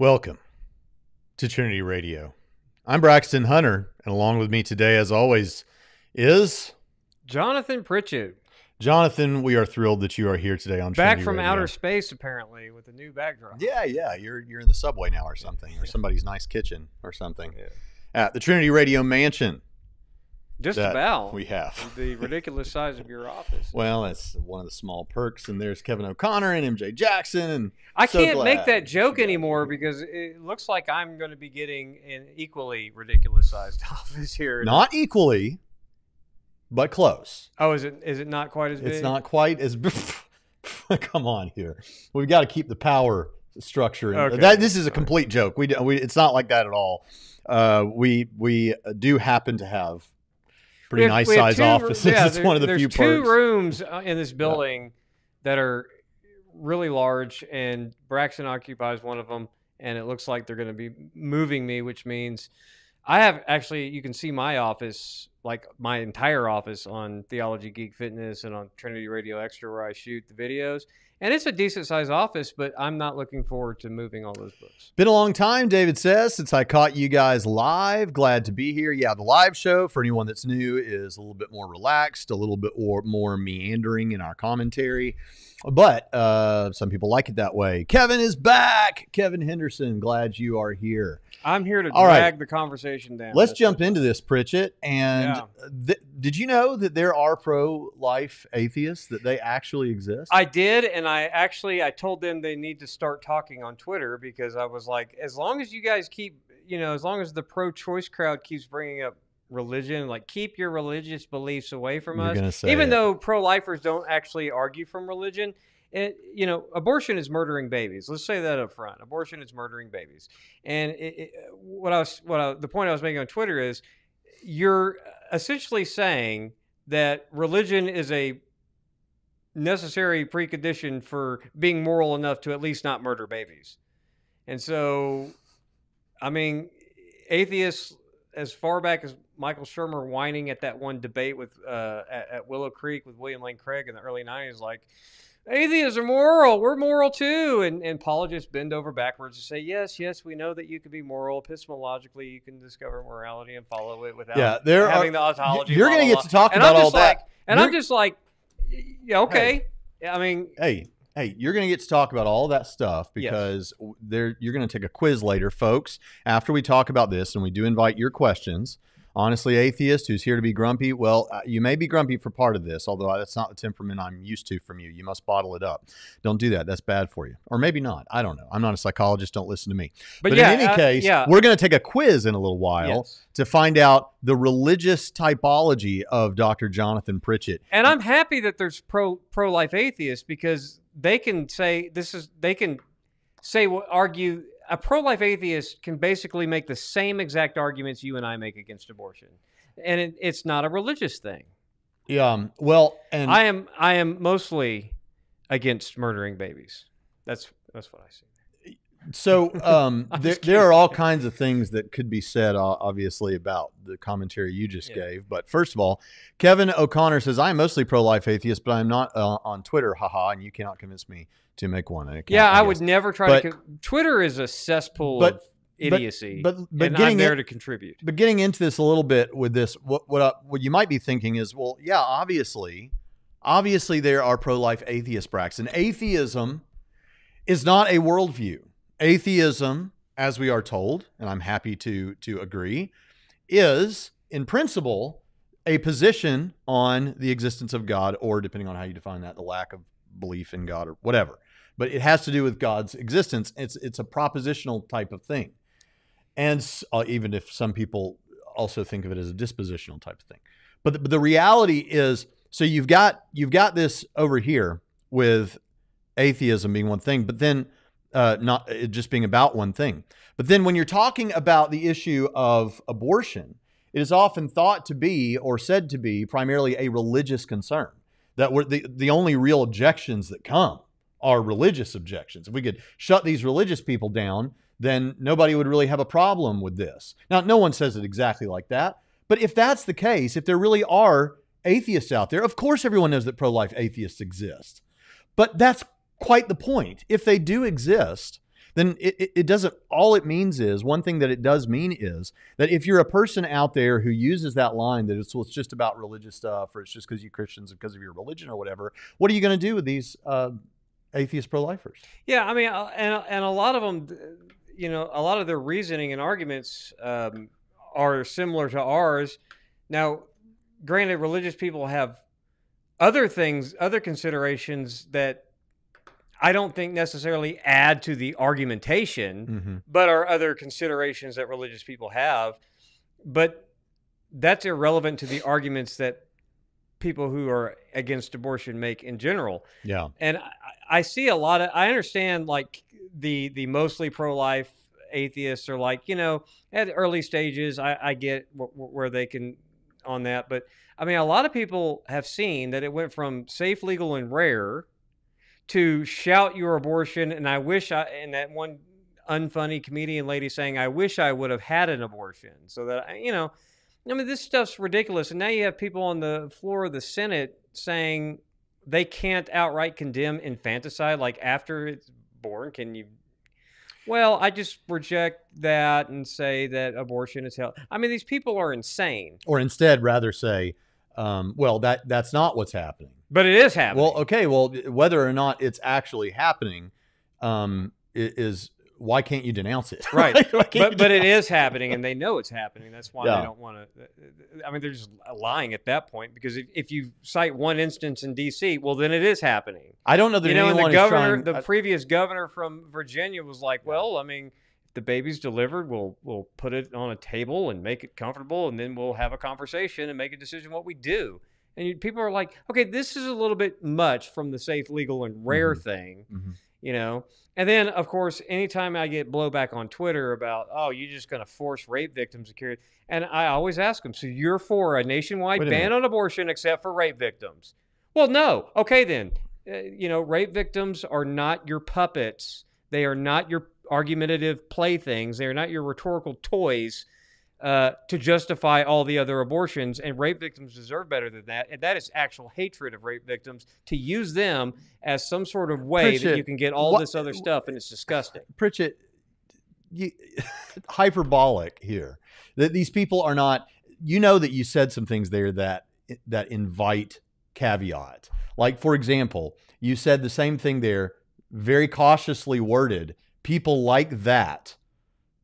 Welcome to Trinity Radio. I'm Braxton Hunter, and along with me today, as always, is Jonathan Pritchett. Jonathan. We are thrilled that you are here today on Back Trinity from Radio. outer space, apparently, with a new backdrop. Yeah, yeah. You're you're in the subway now, or something, or somebody's nice kitchen, or something, at the Trinity Radio Mansion. Just about. we have. the ridiculous size of your office. Well, that's one of the small perks, and there's Kevin O'Connor and MJ Jackson, and I so can't make that joke anymore because it looks like I'm going to be getting an equally ridiculous sized office here. not equally, but close. Oh, is it? Is it not quite as big? It's not quite as. Come on here. We've got to keep the power structure. in- Okay. That this is a complete joke. We, we it's not like that at all. Uh, we we do happen to have pretty have- nice size two- offices. yeah, it's there- one of the there's few two perks. rooms uh, in this building that are really large, and Braxton occupies one of them. And it looks like they're going to be moving me, which means I have actually. You can see my office, like my entire office, on Theology Geek Fitness and on Trinity Radio Extra, where I shoot the videos. And it's a decent sized office, but I'm not looking forward to moving all those books. Been a long time, David says, since I caught you guys live. Glad to be here. Yeah, the live show, for anyone that's new, is a little bit more relaxed, a little bit more, more meandering in our commentary. But uh, some people like it that way. Kevin is back. Kevin Henderson, glad you are here. I'm here to All right. drag the conversation down. Let's That's jump into this, Pritchett. And Yeah. th- did you know that there are pro-life atheists that they actually exist? I did, and I actually I told them they need to start talking on Twitter because I was like, as long as you guys keep, you know, as long as the pro-choice crowd keeps bringing up religion, like keep your religious beliefs away from You're us. Even it. though pro-lifers don't actually argue from religion, it, you know, abortion is murdering babies. Let's say that up front. Abortion is murdering babies. And it, it, what I was, what I, the point I was making on Twitter is, you're essentially saying that religion is a necessary precondition for being moral enough to at least not murder babies. And so, I mean, atheists, as far back as Michael Shermer whining at that one debate with uh, at, at Willow Creek with William Lane Craig in the early '90s, like atheists are moral, we're moral too, and and apologists bend over backwards to say, yes, yes, we know that you can be moral. Epistemologically, you can discover morality and follow it without Yeah, there are- having the ontology. you're gonna get to talk and about I'm all like, that. and You're- I'm just like, yeah, okay. I mean, hey, hey, you're going to get to talk about all that stuff Yes. because there you're going to take a quiz later, folks. After we talk about this, and we do invite your questions. Honestly, atheist who's here to be grumpy. Well, uh, you may be grumpy for part of this, although that's not the temperament I'm used to from you. You must bottle it up. Don't do that. That's bad for you, or maybe not. I don't know. I'm not a psychologist. Don't listen to me. but, But, yeah, in any uh, case, yeah, we're going to take a quiz in a little while yes. to find out the religious typology of Dr. Jonathan Pritchett. And I'm happy that there's pro pro life atheists because they can say this is they can say what argue a pro life atheist can basically make the same exact arguments you and I make against abortion, and it, it's not a religious thing. Yeah. um, Well, and I am I am mostly against murdering babies. That's that's what I see. So um, there, there are all kinds of things that could be said, obviously, about the commentary you just Yeah. gave. But first of all, Kevin O'Connor says, I'm mostly pro life atheist, but I'm not uh, on Twitter. Haha. And you cannot convince me to make one. account, Yeah, I, guess. would never try But- to. co- Twitter is a cesspool But- of idiocy, But, but and getting I'm there in- to contribute. but getting into this a little bit with this, what what, uh, what you might be thinking is, well, yeah, obviously, obviously there are pro-life atheist and Atheism is not a worldview. Atheism, as we are told, and I'm happy to to agree, is in principle a position on the existence of God, or depending on how you define that, the lack of belief in God or whatever. But it has to do with God's existence. It's it's a propositional type of thing and uh, even if some people also think of it as a dispositional type of thing. But the, but the reality is, so you've got you've got this over here with atheism being one thing, but then uh, not just being about one thing. But then when you're talking about the issue of abortion, it is often thought to be or said to be primarily a religious concern. That we're, the the only real objections that come are religious objections. If we could shut these religious people down, then nobody would really have a problem with this. Now, no one says it exactly like that, but if that's the case, if there really are atheists out there, of course everyone knows that pro life atheists exist. But that's quite the point. If they do exist, then it, it, it doesn't. All it means is one thing that it does mean is that if you're a person out there who uses that line that it's, well, it's just about religious stuff or it's just because you're Christians because of your religion or whatever, what are you going to do with these uh, atheist pro-lifers? Yeah, I mean, uh, and and a lot of them, you know, a lot of their reasoning and arguments um, are similar to ours. Now, granted, religious people have other things, other considerations that I don't think necessarily add to the argumentation, Mm-hmm. but are other considerations that religious people have. But that's irrelevant to the arguments that people who are against abortion make in general Yeah. and I, I see a lot of i understand like the the mostly pro-life atheists are like you know at early stages i, I get wh- wh- where they can on that but i mean a lot of people have seen that it went from safe legal and rare to shout your abortion and i wish i and that one unfunny comedian lady saying i wish i would have had an abortion so that I, you know i mean this stuff's ridiculous and now you have people on the floor of the senate saying they can't outright condemn infanticide like after it's born can you well i just reject that and say that abortion is hell i mean these people are insane Or instead, rather say, um, well, that that's not what's happening. but it is happening Well, okay. Well, whether or not it's actually happening um, is why can't you denounce it? Right. Why can't you but but it is happening and they know it's happening that's why Yeah. they don't want to i mean they're just lying at that point because if, if you cite one instance in dc well then it is happening I don't know that you know and anyone the governor trying. the I- previous governor from virginia was like well i mean if the baby's delivered we'll we'll put it on a table and make it comfortable and then we'll have a conversation and make a decision what we do and you, people are like okay this is a little bit much from the safe legal and rare Mhm. thing Mhm. You know? And then of course anytime i get blowback on twitter about oh you're just going to force rape victims to carry and i always ask them so you're for a nationwide Wait a ban minute. on abortion except for rape victims? Well no. Okay then. Uh, you know rape victims are not your puppets. They are not your argumentative playthings. They are not your rhetorical toys uh, to justify all the other abortions, and rape victims deserve better than that. And that is actual hatred of rape victims to use them as some sort of way that you can get all what- this other stuff, and it's disgusting. Pritchett, you, hyperbolic here. That these people are not. You know that you said some things there that that invite caveat. Like for example, you said the same thing there, very cautiously worded. People like that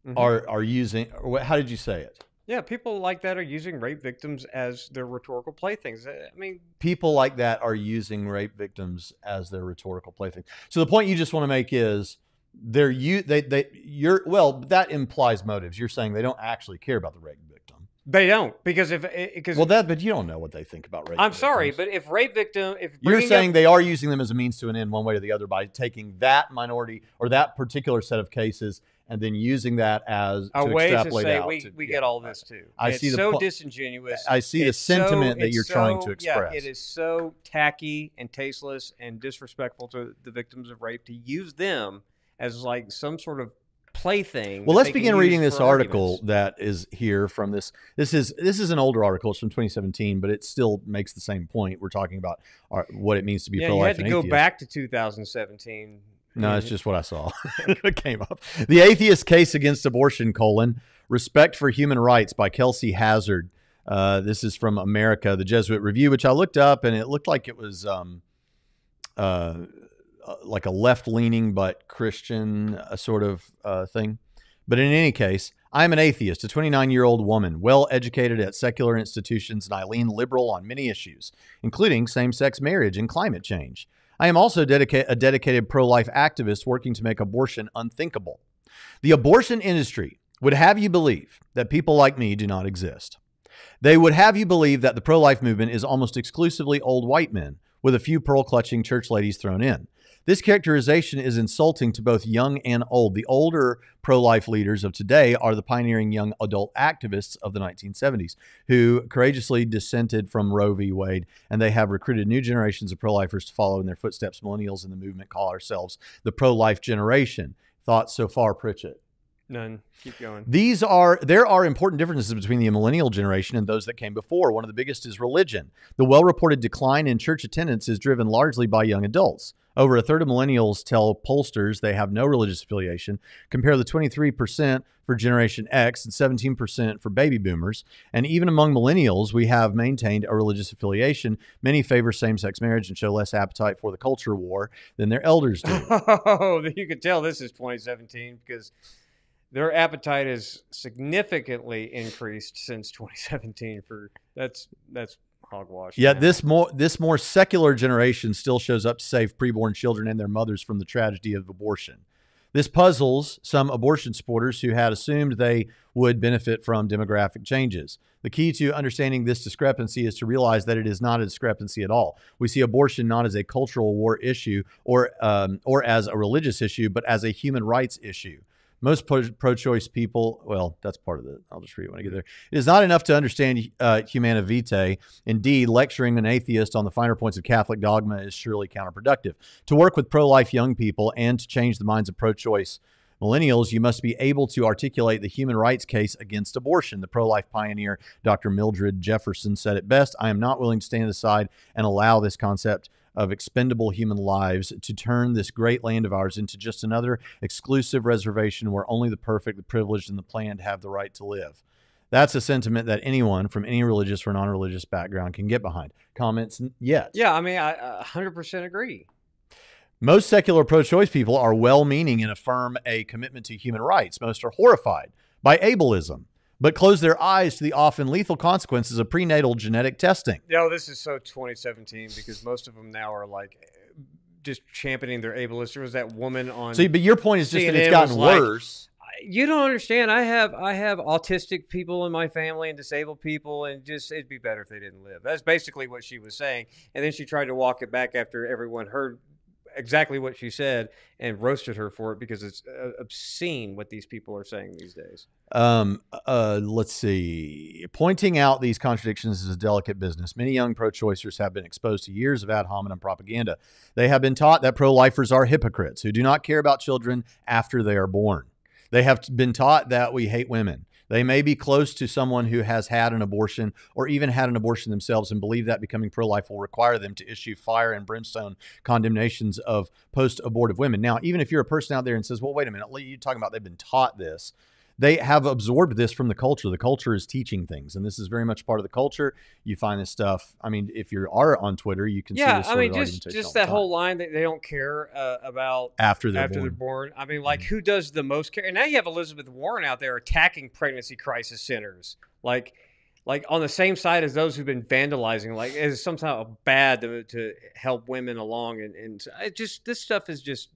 Mhm. are are using. Or how did you say it? Yeah, people like that are using rape victims as their rhetorical playthings. I mean, People like that are using rape victims as their rhetorical plaything. So the point you just want to make is they're you they they you're well that implies motives. You're saying they don't actually care about the rape victim. they don't because if because Well, that but you don't know what they think about rape. I'm sorry, but if rape victim, if you're saying up, they are using them as a means to an end, one way or the other, by taking that minority or that particular set of cases and then using that as a to way to say we, to- we yeah. get all this too. I And see the so disingenuous. I see the It's so- sentiment that you're trying to express. Yeah, it is so tacky and tasteless and disrespectful to the victims of rape to use them as like some sort of plaything. Well, let's begin reading this article arguments. that is here from this. This is this is an older article. It's from 2017, but it still makes the same point. We're talking about our, what it means to be Yeah, you pro-life had to go atheist. back to 2017. No, it's just what I saw. it came up. The Atheist Case Against Abortion, colon, Respect for Human Rights by Kelsey Hazzard. Uh, this is from America, the Jesuit Review, which I looked up, and it looked like it was um, uh, uh, like a left-leaning but Christian uh, sort of uh, thing. But in any case, I am an atheist, a 29-year-old woman, well-educated at secular institutions, and I lean liberal on many issues, including same-sex marriage and climate change. I am also dedica- a dedicated pro life activist working to make abortion unthinkable. The abortion industry would have you believe that people like me do not exist. They would have you believe that the pro life movement is almost exclusively old white men, with a few pearl clutching church ladies thrown in. This characterization is insulting to both young and old. The older pro life leaders of today are the pioneering young adult activists of the 1970s who courageously dissented from Roe v. Wade, and they have recruited new generations of pro lifers to follow in their footsteps. Millennials in the movement call ourselves the pro life generation. Thoughts so far, Pritchett? None. Keep going. These are there are important differences between the millennial generation and those that came before. One of the biggest is religion. The well-reported decline in church attendance is driven largely by young adults. Over a third of millennials tell pollsters they have no religious affiliation. Compare the 23% for Generation X and 17% for baby boomers. And even among millennials, we have maintained a religious affiliation. Many favor same sex marriage and show less appetite for the culture war than their elders do. Oh, you can tell this is 2017 because their appetite has significantly increased since 2017. For that's that's hogwash. Yet now. this more this more secular generation still shows up to save preborn children and their mothers from the tragedy of abortion. This puzzles some abortion supporters who had assumed they would benefit from demographic changes. The key to understanding this discrepancy is to realize that it is not a discrepancy at all. We see abortion not as a cultural war issue or um, or as a religious issue, but as a human rights issue. Most pro choice people, well, that's part of it. I'll just read it when I get there. It is not enough to understand uh, Humanae Vitae. Indeed, lecturing an atheist on the finer points of Catholic dogma is surely counterproductive. To work with pro life young people and to change the minds of pro choice millennials, you must be able to articulate the human rights case against abortion. The pro life pioneer, Dr. Mildred Jefferson, said it best I am not willing to stand aside and allow this concept of expendable human lives to turn this great land of ours into just another exclusive reservation where only the perfect, the privileged, and the planned have the right to live. That's a sentiment that anyone from any religious or non religious background can get behind. Comments? Yes. Yeah, I mean, I, I 100% agree. Most secular pro choice people are well meaning and affirm a commitment to human rights. Most are horrified by ableism, but close their eyes to the often lethal consequences of prenatal genetic testing. No, this is so 2017 because most of them now are like just championing their ableist. There was that woman on. See, but your point is just that it's gotten was like- worse. you don't understand. I have I have autistic people in my family and disabled people, and just it'd be better if they didn't live. That's basically what she was saying. And then she tried to walk it back after everyone heard exactly what she said and roasted her for it because it's uh, obscene what these people are saying these days. Um, uh, let's see. Pointing out these contradictions is a delicate business. Many young pro choicers have been exposed to years of ad hominem propaganda. They have been taught that pro lifers are hypocrites who do not care about children after they are born. They have been taught that we hate women. They may be close to someone who has had an abortion or even had an abortion themselves and believe that becoming pro life will require them to issue fire and brimstone condemnations of post abortive women. Now, even if you're a person out there and says, well, wait a minute, you're talking about they've been taught this. They have absorbed this from the culture. The culture is teaching things, and this is very much part of the culture. You find this stuff. I mean, if you are on Twitter, you can see Yeah, this I mean, just just that whole line that they don't care uh, about after they're after born. they're born. I mean, like Mhm. who does the most care? And now you have Elizabeth Warren out there attacking pregnancy crisis centers, like like on the same side as those who've been vandalizing. Like it's somehow bad to, to help women along, and and it just this stuff is just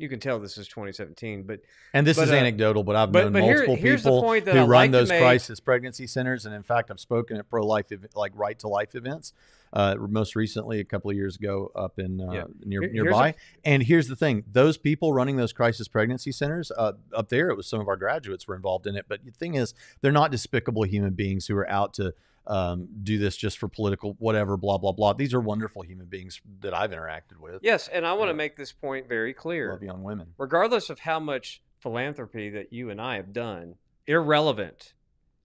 you can tell this is 2017. But And this But, is uh, anecdotal, but I've but- known but multiple here's the people who I run like those crisis pregnancy centers. And in fact, I've spoken at pro life, like right to life events. Uh, most recently, a couple of years ago, up in uh, Yeah. near, Here- here's nearby. and here's the thing: those people running those crisis pregnancy centers uh, up there, it was some of our graduates were involved in it. But the thing is, they're not despicable human beings who are out to um, do this just for political whatever, blah blah blah. These are wonderful human beings that I've interacted with. yes, and I want to make this point very clear. Love young women. regardless of how much philanthropy that you and I have done, irrelevant.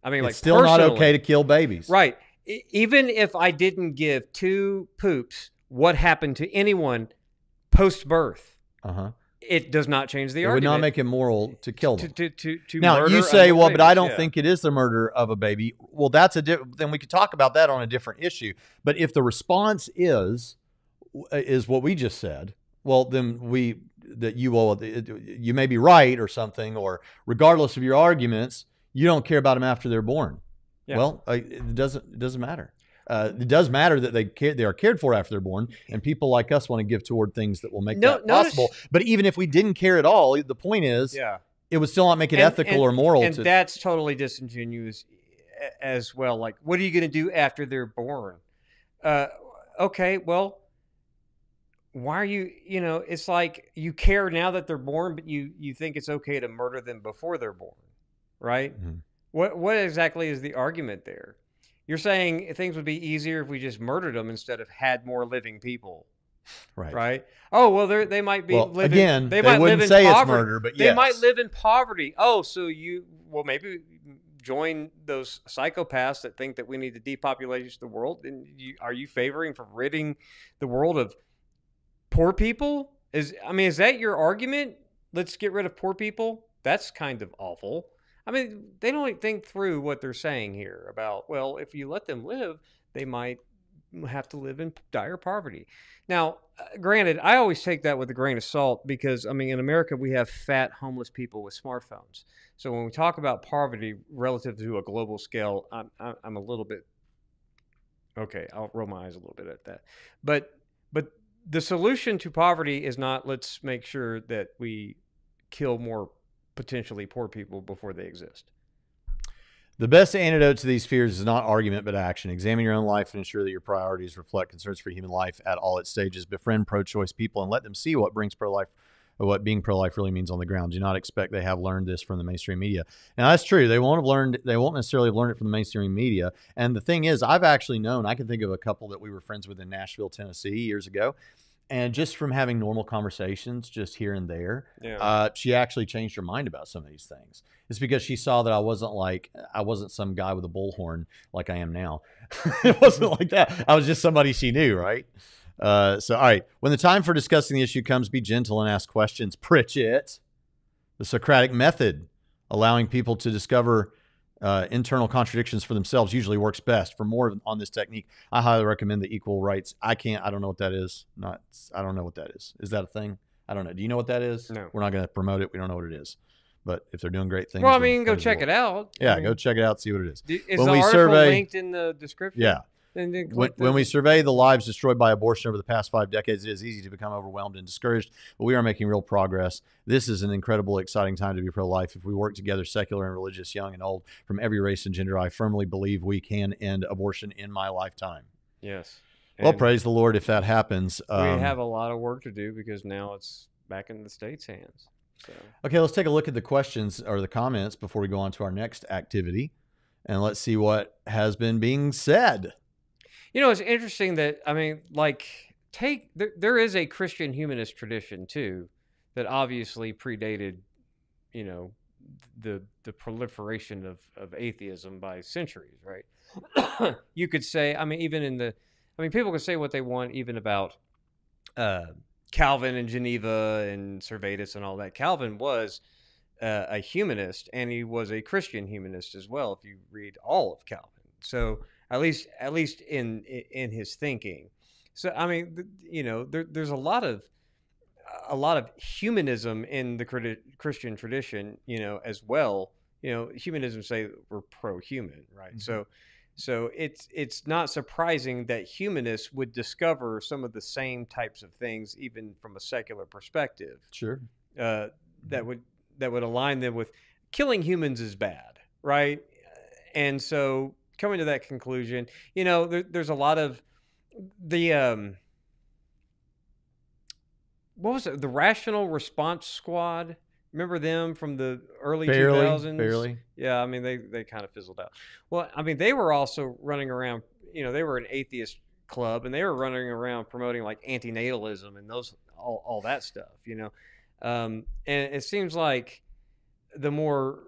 I mean, It's like still not okay to kill babies. right? E- Even if I didn't give two poops, what happened to anyone post birth, Uh huh. It does not change the It would not make it moral to kill them. to, to, to, now you say, well, but I don't Yeah. think it is the murder of a baby. Well, that's a di- then we could talk about that on a different issue. But if the response is is what we just said, well, then we that you will you may be right or something, or regardless of your arguments, you don't care about them after they're born. Yeah. Well, it doesn't it doesn't matter. Uh, it does matter that they care, they are cared for after they're born, and people like us want to give toward things that will make No- that notice- possible. But even if we didn't care at all, the point is, Yeah, it would still not make it And- ethical and- or moral and to that's totally disingenuous as well. Like, what are you going to do after they're born? Uh, okay, well, why are you? You know, it's like you care now that they're born, but you you think it's okay to murder them before they're born, right? Mhm. What what exactly is the argument there? You're saying things would be easier if we just murdered them instead of had more living people, right. right? Oh well, they they might be Well, living. again, they, they might wouldn't live in say it's poverty. murder, but yes. they might live in poverty. Oh, so you well maybe join those psychopaths that think that we need to depopulate the world. And you, are you favoring for ridding the world of poor people? Is I mean, is that your argument? Let's get rid of poor people. That's kind of awful. I mean, they don't think through what they're saying here about. Well, if you let them live, they might have to live in dire poverty. Now, uh, granted, I always take that with a grain of salt because I mean, in America, we have fat homeless people with smartphones. So when we talk about poverty relative to a global scale, I'm I'm I'm a little bit okay. I'll roll my eyes a little bit at that, but but the solution to poverty is not let's make sure that we kill more potentially poor people before they exist. The best antidote to these fears is not argument but action. Examine your own life and ensure that your priorities reflect concerns for human life at all its stages. Befriend pro-choice people and let them see what brings pro-life what being pro-life really means on the ground. Do not expect they have learned this from the mainstream media. Now that's true. They won't have learned. They won't necessarily have learned it from the mainstream media. And the thing is, I've actually known. I can think of a couple that we were friends with in Nashville, Tennessee, years ago. And just from having normal conversations, just here and there, Yeah. uh, she actually changed her mind about some of these things. It's because she saw that I wasn't like I wasn't some guy with a bullhorn like I am now. it wasn't like that. I was just somebody she knew, right? Uh, so, all right. When the time for discussing the issue comes, be gentle and ask questions. Pritchett, the Socratic method, allowing people to discover uh, internal contradictions for themselves, usually works best. For more on this technique, I highly recommend the equal rights. I can't. I don't know what that is. Not. I don't know what that is. Is that a thing? I don't know. Do you know what that is? No. We're not going to promote it. We don't know what it is. But if they're doing great things, well, I mean, go check it out. Yeah, I mean, go check it out. See what it is. Is when the article survey- linked in the description? Yeah. Then, then When, when we survey the lives destroyed by abortion over the past five decades, it is easy to become overwhelmed and discouraged, but we are making real progress. This is an incredible, exciting time to be pro life. If we work together, secular and religious, young and old, from every race and gender, I firmly believe we can end abortion in my lifetime. yes. Well, And praise the Lord if that happens. We Um, have a lot of work to do because now it's back in the state's hands. So Okay, let's take a look at the questions or the comments before we go on to our next activity. And let's see what has been being said. You know, it's interesting that I mean, like, take there, there is a Christian humanist tradition too that obviously predated, you know, the the proliferation of of atheism by centuries, right? you could say, I mean, even in the, I mean, people can say what they want even about uh, Calvin and Geneva and Servetus and all that. Calvin was uh, a humanist and he was a Christian humanist as well. If you read all of Calvin, so at least at least in in his thinking. So I mean, you know, there, there's a lot of a lot of humanism in the Christian tradition, you know, as well. You know, humanism say we're pro-human, right? Mhm. So, so it's it's not surprising that humanists would discover some of the same types of things, even from a secular perspective, Sure. uh, that would that would align them with killing humans is bad, right? And so coming to that conclusion, you know, there, there's a lot of the um, what was it? The Rational Response Squad. Remember them from the early Barely. 2000s? Barely. Yeah, I mean they they kind of fizzled out. Well, I mean they were also running around. You know, they were an atheist club, and they were running around promoting like antinatalism and those all all that stuff. You know, um, and it seems like the more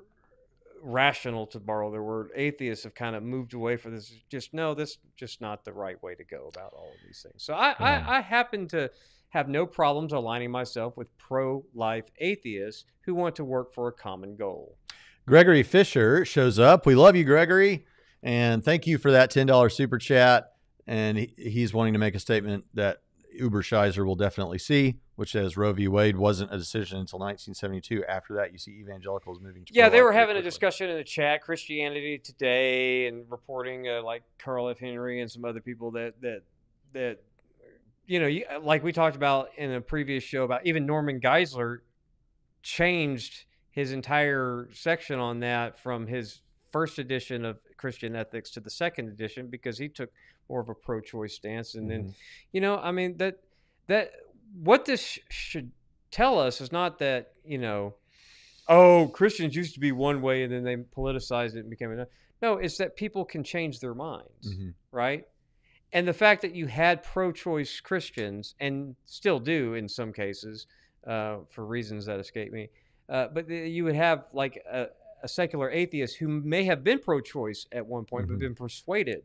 rational, to borrow their word, atheists have kind of moved away from this. Just no, this just not the right way to go about all of these things. So I Yeah. I, I happen to have no problems aligning myself with pro-life atheists who want to work for a common goal. Gregory Fisher shows up. We love you, Gregory. And thank you for that $10 super chat. And he, he's wanting to make a statement that Uber Scheiser will definitely see, which says Roe v. Wade wasn't a decision until 1972. After that, you see evangelicals moving to Yeah, they were having a discussion in the chat, Christianity Today, and reporting uh, like Carl F. Henry and some other people that that that you know, you, like we talked about in a previous show about even Norman Geisler changed his entire section on that from his first edition of Christian Ethics to the second edition because he took more of a pro-choice stance, and then Mhm. you know, I mean that that what this sh- should tell us is not that you know oh, Christians used to be one way and then they politicized it and became another. No, it's that people can change their minds, Mhm. right? And the fact that you had pro choice Christians and still do in some cases uh, for reasons that escape me, uh, but the- you would have like a, a secular atheist who may have been pro choice at one point Mhm. but been persuaded,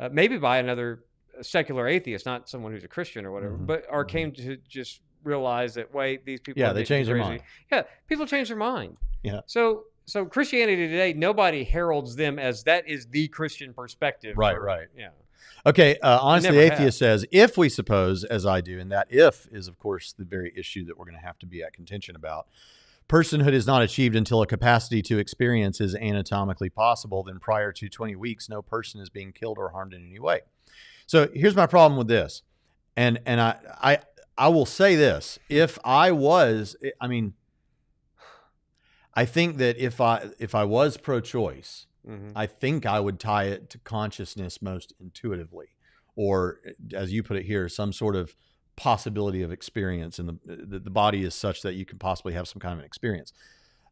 uh, maybe by another secular atheist, not someone who's a Christian or whatever, Mhm. but or Mhm. came to just realize that wait, these people Yeah, they change their mind. Yeah, people change their mind. Yeah. So so Christianity today, nobody heralds them as that is the Christian perspective. Right, for- right. Yeah. Okay, uh, honestly, atheist have. says if we suppose, as I do, and that if is, of course, the very issue that we're going to have to be at contention about. Personhood is not achieved until a capacity to experience is anatomically possible. Then, prior to 20 weeks, no person is being killed or harmed in any way. So, here's my problem with this, and and I I I will say this: if I was, I mean, I think that if I if I was pro-choice, Mhm. I think I would tie it to consciousness most intuitively, or as you put it here, some sort of possibility of experience, and the, the body is such that you can possibly have some kind of an experience.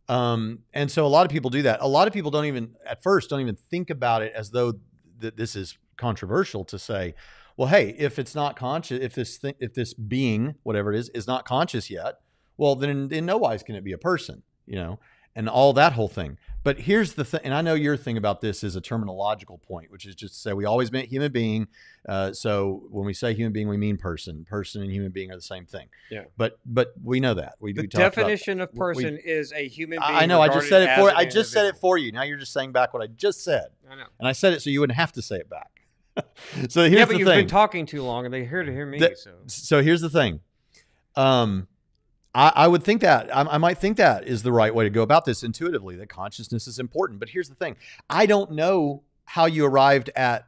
Um, and so a lot of people do that. A lot of people don't even at first don't even think about it as though that this is controversial to say. Well, hey, if it's not conscious, if this thing, if this being, whatever it is, is not conscious yet, well, then in, in no wise can it be a person, you know, and all that whole thing. But here's the thing, and I know your thing about this is a terminological point, which is just to say we always meant human being. Uh, so when we say human being, we mean person. Person and human being are the same thing. Yeah. But but we know that we, The we talked about- definition of we- person is a human being. I know. I just said it for. I just said it for you. Now you're just saying back what I just said, I know. and I said it so you wouldn't have to say it back. so here's the thing. yeah, but the you've thing. been talking too long, and they're here to hear me. The- so so here's the thing. Um, I, I would think that I, I might think that is the right way to go about this intuitively. That consciousness is important, but here's the thing: I don't know how you arrived at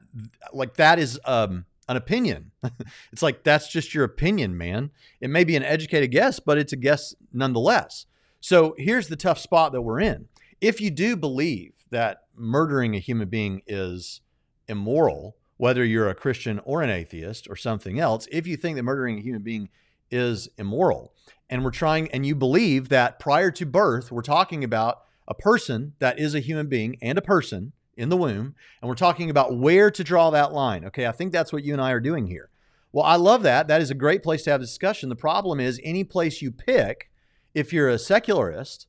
like that is um, an opinion. it's like that's just your opinion, man. It may be an educated guess, but it's a guess nonetheless. So here's the tough spot that we're in. If you do believe that murdering a human being is immoral, whether you're a Christian or an atheist or something else, if you think that murdering a human being is immoral, and we're trying, and you believe that prior to birth, we're talking about a person that is a human being and a person in the womb, and we're talking about where to draw that line. Okay, I think that's what you and I are doing here. Well, I love that. That is a great place to have discussion. The problem is any place you pick, if you're a secularist,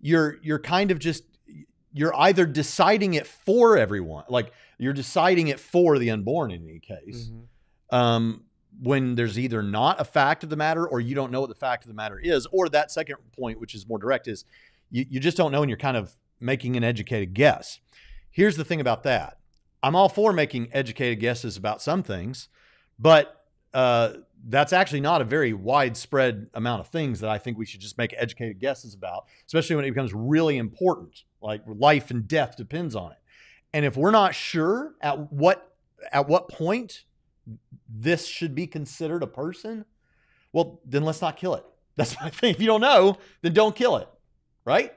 you're you're kind of just you're either deciding it for everyone, like you're deciding it for the unborn in any case. Mhm. Um, when there's either not a fact of the matter or you don't know what the fact of the matter is, or that second point, which is more direct, is you, you just don't know and you're kind of making an educated guess. Here's the thing about that I'm all for making educated guesses about some things, but uh, that's actually not a very widespread amount of things that I think we should just make educated guesses about, especially when it becomes really important, like life and death depends on it. And if we're not sure at what at what point this should be considered a person, well, then let's not kill it. That's my thing. If you don't know, then don't kill it. Right?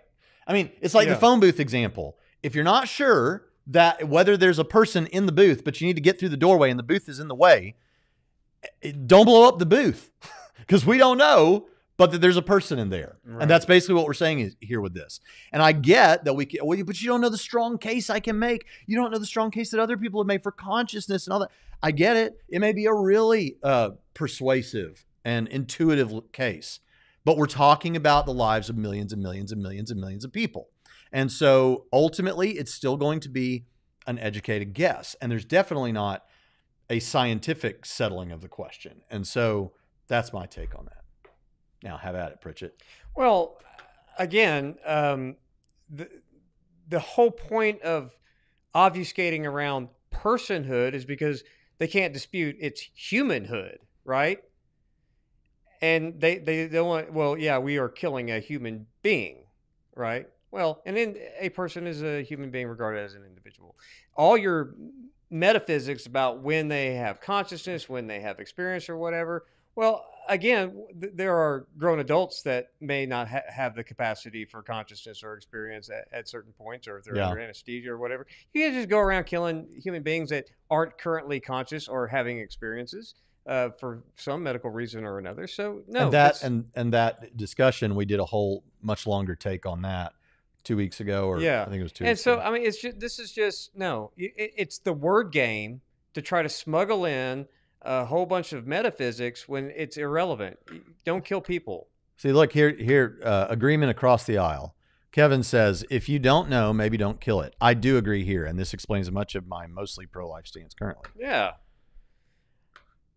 I mean, it's like Yeah. the phone booth example. If you're not sure that whether there's a person in the booth, but you need to get through the doorway and the booth is in the way, eh, don't blow up the booth because we don't know, but that there's a person in there. Right. And that's basically what we're saying is here with this. And I get that we can, well, but you don't know the strong case I can make. You don't know the strong case that other people have made for consciousness and all that. I get it. It may be a really uh, persuasive and intuitive case, but we're talking about the lives of millions and millions and millions and millions of people. And so ultimately, it's still going to be an educated guess. And there's definitely not a scientific settling of the question. And so that's my take on that. Now, have at it, Pritchett. Well, again, um, the the whole point of obfuscating around personhood is because they can't dispute its humanhood, right? And they they don't want. Well, yeah, we are killing a human being, right? Well, and then a person is a human being regarded as an individual. All your metaphysics about when they have consciousness, when they have experience, or whatever. Well, again, th- there are grown adults that may not ha- have the capacity for consciousness or experience at, at certain points, or if they're Yeah. under anesthesia or whatever. You can just go around killing human beings that aren't currently conscious or having experiences uh, for some medical reason or another. So no, and that and and that discussion, we did a whole much longer take on that two weeks ago, or Yeah. I think it was two. and weeks so ago. I mean, it's just this is just no. It- it's the word game to try to smuggle in a whole bunch of metaphysics when it's irrelevant. Don't kill people. See, look here. Here, uh, agreement across the aisle. Kevin says, "If you don't know, maybe don't kill it." I do agree here, and this explains much of my mostly pro-life stance currently. Yeah.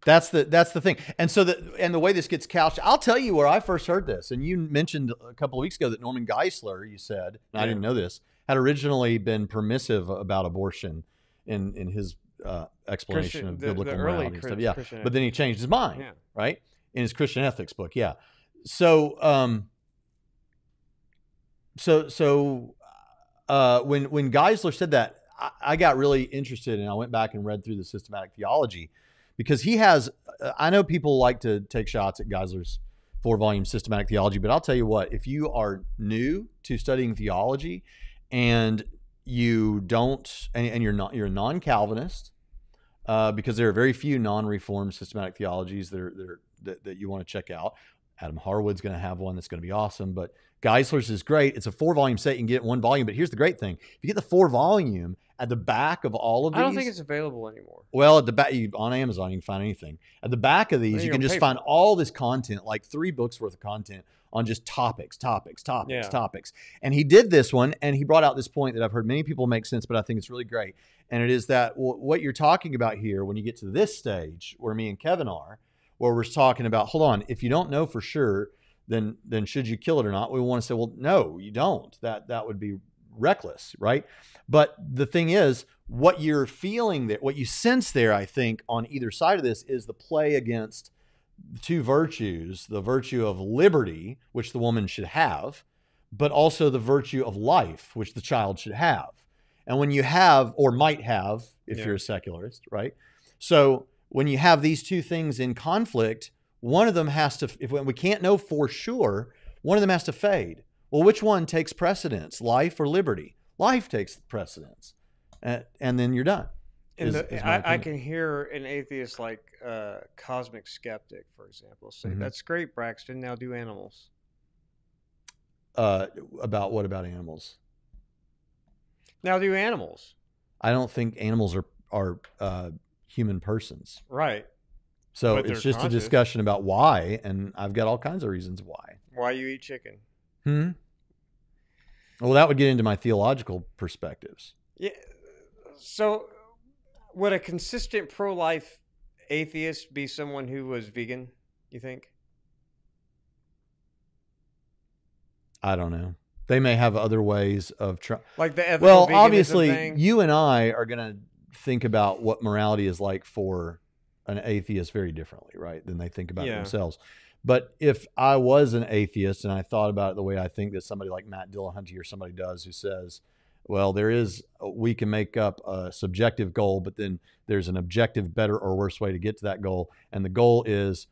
That's the that's the thing. And so the and the way this gets couched, I'll tell you where I first heard this. And you mentioned a couple of weeks ago that Norman Geisler, you said, and I didn't know this, had originally been permissive about abortion in in his uh, explanation Christian- of the- the biblical early morality and stuff. Yeah, but then he changed his mind, Yeah. right? In his Christian ethics book, yeah. So um, so so uh, when when Geisler said that, I, I got really interested and I went back and read through the systematic theology because he has. uh, I know people like to take shots at Geisler's four volume systematic theology, but I'll tell you what: if you are new to studying theology and you don't, and, and you're not, you're a non Calvinist. Uh, because there are very few non-reformed systematic theologies that, are, that, are, that, that you want to check out. Adam Harwood's going to have one that's going to be awesome, but Geisler's is great. It's a four volume set. You can get one volume, but here's the great thing: if you get the four volume at the back of all of these, I don't think it's available anymore. well at the back you, on Amazon you can find anything. At the back of these, you can just find all this content, like three books worth of content on just topics, topics, topics, Yeah. topics. And he did this one, and he brought out this point that I've heard many people make sense, but I think it's really great. And it is that well, what you're talking about here, when you get to this stage where me and Kevin are, where we're talking about, hold on, if you don't know for sure, then then should you kill it or not? We want to say, well, no, you don't. That that would be reckless, right? But the thing is, what you're feeling there, what you sense there, I think, on either side of this is the play against two virtues the virtue of liberty, which the woman should have, but also the virtue of life, which the child should have. And when you have, or might have, if Yeah. you're a secularist, right? So when you have these two things in conflict, one of them has to, if we can't know for sure, one of them has to fade. Well, which one takes precedence, life or liberty? Life takes precedence, and, and then you're done. And is- the, is I, I can hear an atheist like uh, Cosmic Skeptic, for example, say, Mhm. "That's great, Braxton. Now do animals." Uh, about what about animals? Now do animals. I don't think animals are are uh, human persons. Right. So But it's just a discussion about why, and I've got all kinds of reasons why. Why you eat chicken? Hmm. Well, that would get into my theological perspectives. Yeah. So, would a consistent pro-life atheist be someone who was vegan? You think? I don't know. They may have other ways of trying. Like the Well, obviously, thing? you and I are going to think about what morality is like for an atheist very differently, right, than they think about Yeah. themselves. But if I was an atheist and I thought about it the way I think that somebody like Matt Dillahunty or somebody does, who says, well, there is, we can make up a subjective goal, but then there's an objective, better or worse way to get to that goal. And the goal is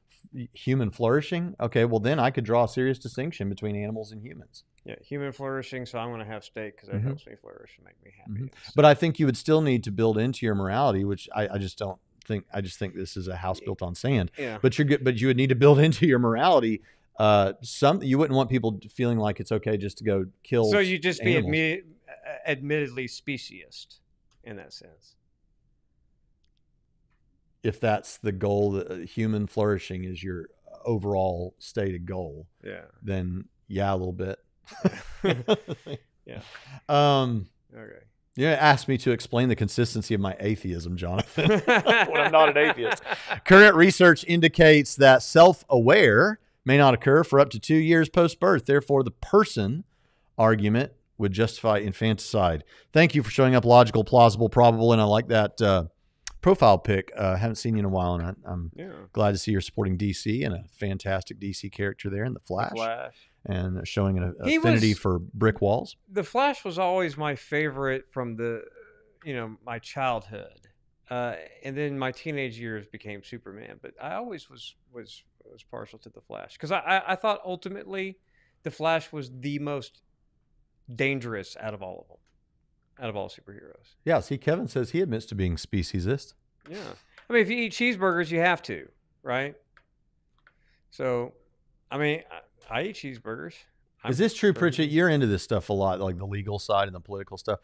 human flourishing. Okay, well, then I could draw a serious distinction between animals and humans. yeah, human flourishing. So I'm going to have steak because it Mhm. helps me flourish and make me happy. Mhm. But I think you would still need to build into your morality, which I, I just don't think. I just think this is a house built on sand. yeah. But you're good. But you would need to build into your morality. Uh, some you wouldn't want people feeling like it's okay just to go kill. So you just be animals. uh, admittedly speciesist in that sense. if that's the goal, that uh, human flourishing is your overall stated goal. Yeah. Then yeah, a little bit. Yeah. Um. Okay. You asked me to explain the consistency of my atheism, Jonathan. when I'm not an atheist. Current research indicates that self aware may not occur for up to two years post birth. Therefore, the person argument would justify infanticide. Thank you for showing up logical, plausible, probable. And I like that uh, profile pic. Uh, haven't seen you in a while, and I, I'm Yeah. glad to see you're supporting DC and a fantastic DC character there in the Flash, Flash. and showing an He affinity was- for brick walls. The Flash was always my favorite from the, you know, my childhood, uh, and then my teenage years became Superman. But I always was was was partial to the Flash because I, I I thought ultimately, the Flash was the most dangerous out of all of them, out of all superheroes. Yeah, see, Kevin says he admits to being speciesist. Yeah. I mean, if you eat cheeseburgers, you have to, right? So, I mean, I, I eat cheeseburgers. I'm Is this true, Pritchett? You're into this stuff a lot, like the legal side and the political stuff.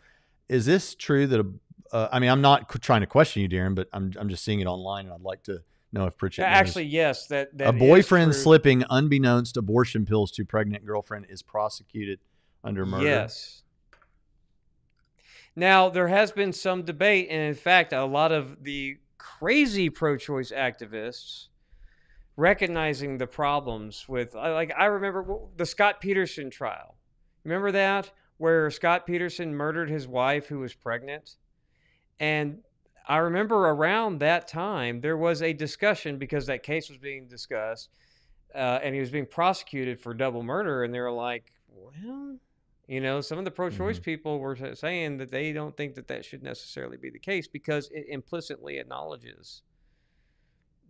Is this true that? A, uh, I mean, I'm not trying to question you, Darren, but I'm I'm just seeing it online, and I'd like to know if Pritchett knows. actually, yes. That, that a boyfriend slipping unbeknownst abortion pills to pregnant girlfriend is prosecuted under murder. Yes. Now there has been some debate, and in fact, a lot of the crazy pro-choice activists recognizing the problems with like I remember the Scott Peterson trial. Remember that where Scott Peterson murdered his wife who was pregnant? And I remember around that time there was a discussion because that case was being discussed uh, and he was being prosecuted for double murder and they were like, well, you know, some of the pro-choice people were saying that they don't think that that should necessarily be the case because it implicitly acknowledges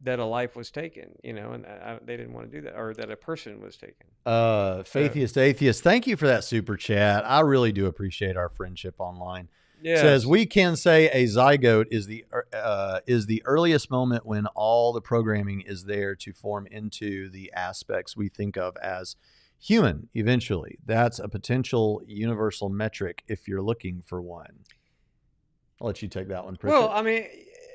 that a life was taken, you know, and uh, they didn't want to do that, or that a person was taken. Uh, Faithiest Atheist, thank you for that super chat. I really do appreciate our friendship online. Yeah, Says we can say a zygote is the uh, is the earliest moment when all the programming is there to form into the aspects we think of as human. Eventually, that's a potential universal metric if you're looking for one. I'll let you take that one. Pritchett. Well, I mean,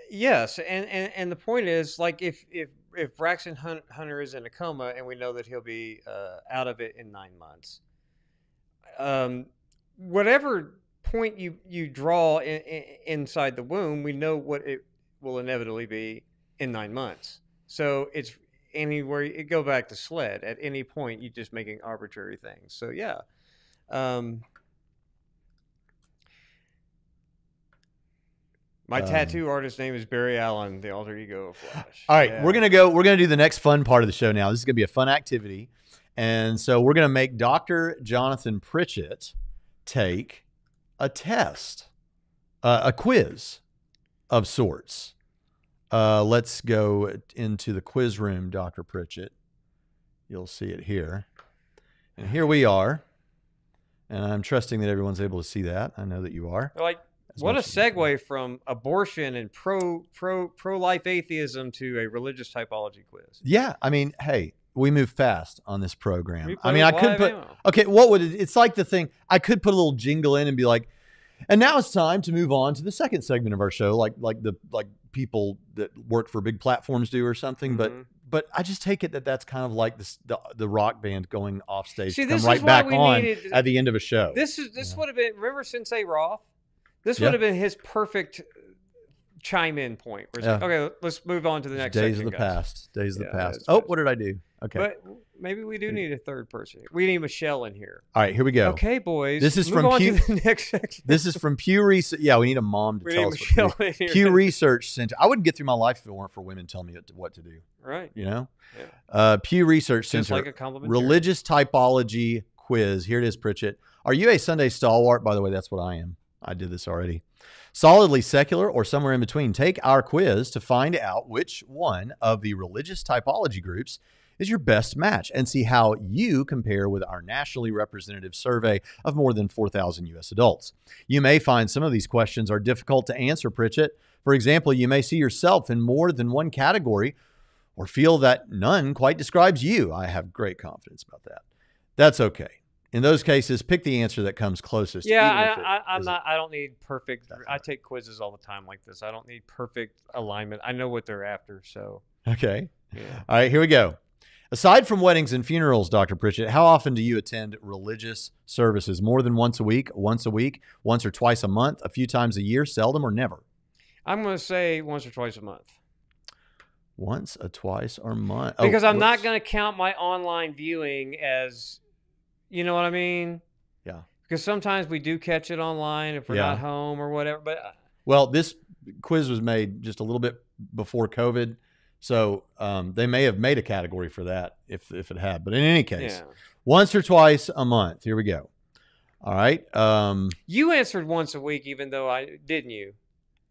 yes, and, and and the point is, like, if if if Braxton Hun- Hunter is in a coma and we know that he'll be uh, out of it in nine months, um, whatever point you you draw in, in, inside the womb, we know what it will inevitably be in nine months. So it's anywhere you go back to sled at any point you're just making arbitrary things so yeah um my Um, tattoo artist name is barry allen the alter ego of flash All right, Yeah. we're gonna go. We're gonna do the next fun part of the show now. This is gonna be a fun activity, and so we're gonna make Doctor Jonathan Pritchett take a test, uh, a quiz of sorts. Uh, let's go into the quiz room, Doctor Pritchett. You'll see it here, and here we are. And I'm trusting that everyone's able to see that. I know that you are. like what a much as you can. segue from abortion and pro pro pro life atheism to a religious typology quiz Yeah, I mean, hey, we move fast on this program. I mean, I could put ammo. okay. What would it? It's like the thing. I could put a little jingle in and be like, and now it's time to move on to the second segment of our show, like like the like people that work for big platforms do or something. But Mhm. but I just take it that that's kind of like this, the the rock band going off stage See, come right back on needed- at the end of a show. This is this Yeah. would have been remember Sensei Roth. This Yeah. would have been his perfect chime in point. Where it's like, okay, let's move on to the next days section, of the guys. past. Days of Yeah, the past. Oh, right. what did I do? Okay. But maybe we do need a third person. We need Michelle in here. All right, here we go. Okay, boys. This is from on Pew- next section. This is from Pew Research. Yeah, we need a mom to we tell us what to do. In here. Pew Research Center. I wouldn't get through my life if it weren't for women telling me what to- what to do. right. You know, Yeah. uh, Pew Research Just Center like a compliment. religious typology quiz. Here it is, Pritchett. Are you a Sunday stalwart? By the way, that's what I am. I did this already. Solidly secular or somewhere in between. Take our quiz to find out which one of the religious typology groups is your best match and see how you compare with our nationally representative survey of more than 4,000 U.S. adults. You may find some of these questions are difficult to answer, Pritchett. For example, you may see yourself in more than one category or feel that none quite describes you. I have great confidence about that. That's okay. In those cases, pick the answer that comes closest. Yeah, even if it I, I, I'm isn't. I don't need perfect. I take quizzes all the time like this. I don't need perfect alignment. I know what they're after. So Okay. yeah. All right, here we go. Aside from weddings and funerals, Dr. Pritchett, how often do you attend religious services? More than once a week, once a week, once or twice a month, a few times a year, seldom or never? I'm going to say once or twice a month. Once, a twice, or month. because I'm not going to count my online viewing as, you know what I mean? Yeah. Because sometimes we do catch it online if we're Yeah. not home or whatever. But uh, Well, this quiz was made just a little bit before COVID, so um, they may have made a category for that if if it had. But in any case, yeah, once or twice a month. Here we go. All right. Um, you answered once a week, even though I didn't you?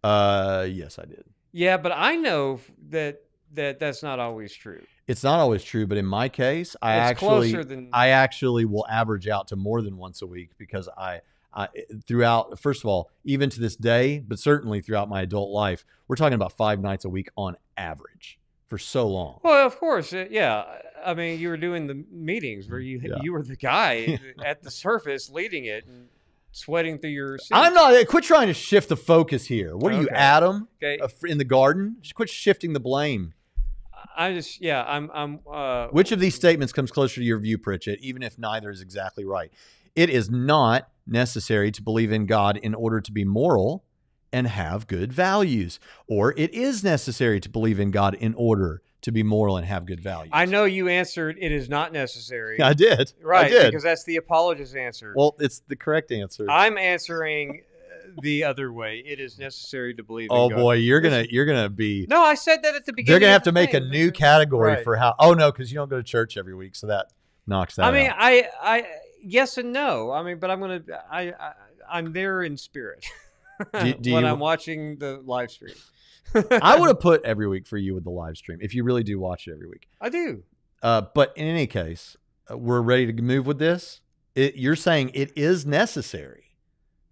uh, yes, I did. Yeah, but I know that that that's not always true. It's not always true, but in my case, I it's actually than I actually will average out to more than once a week because I, I throughout first of all, even to this day, but certainly throughout my adult life, we're talking about five nights a week on average for so long. Well, of course, uh, yeah. I mean, you were doing the meetings where you Yeah. you were the guy at the surface leading it and sweating through your. Seats. I'm not. Quit trying to shift the focus here. What are you, Adam, Okay, uh, in the garden? Quit shifting the blame. I just yeah. I'm I'm. Uh, Which of these statements comes closer to your view, Pritchett, even if neither is exactly right? It is not necessary to believe in God in order to be moral and have good values, or it is necessary to believe in God in order to be moral and have good values. I know you answered it is not necessary. I did. right, I did. because that's the apologist answer. well, it's the correct answer. I'm answering uh, the other way. It is necessary to believe oh in God. boy, you're gonna you're gonna be. No, I said that at the beginning. They're gonna have to make a new category Right. for how. Oh no, because you don't go to church every week, so that knocks that I mean, out. I, I, yes and no. I mean, but I'm gonna, I, I I'm there in spirit Do- do when you- I'm watching the live stream. I would have put every week for you with the live stream if you really do watch it every week. I do. Uh, but in any case, uh, we're ready to move with this. It, you're saying it is necessary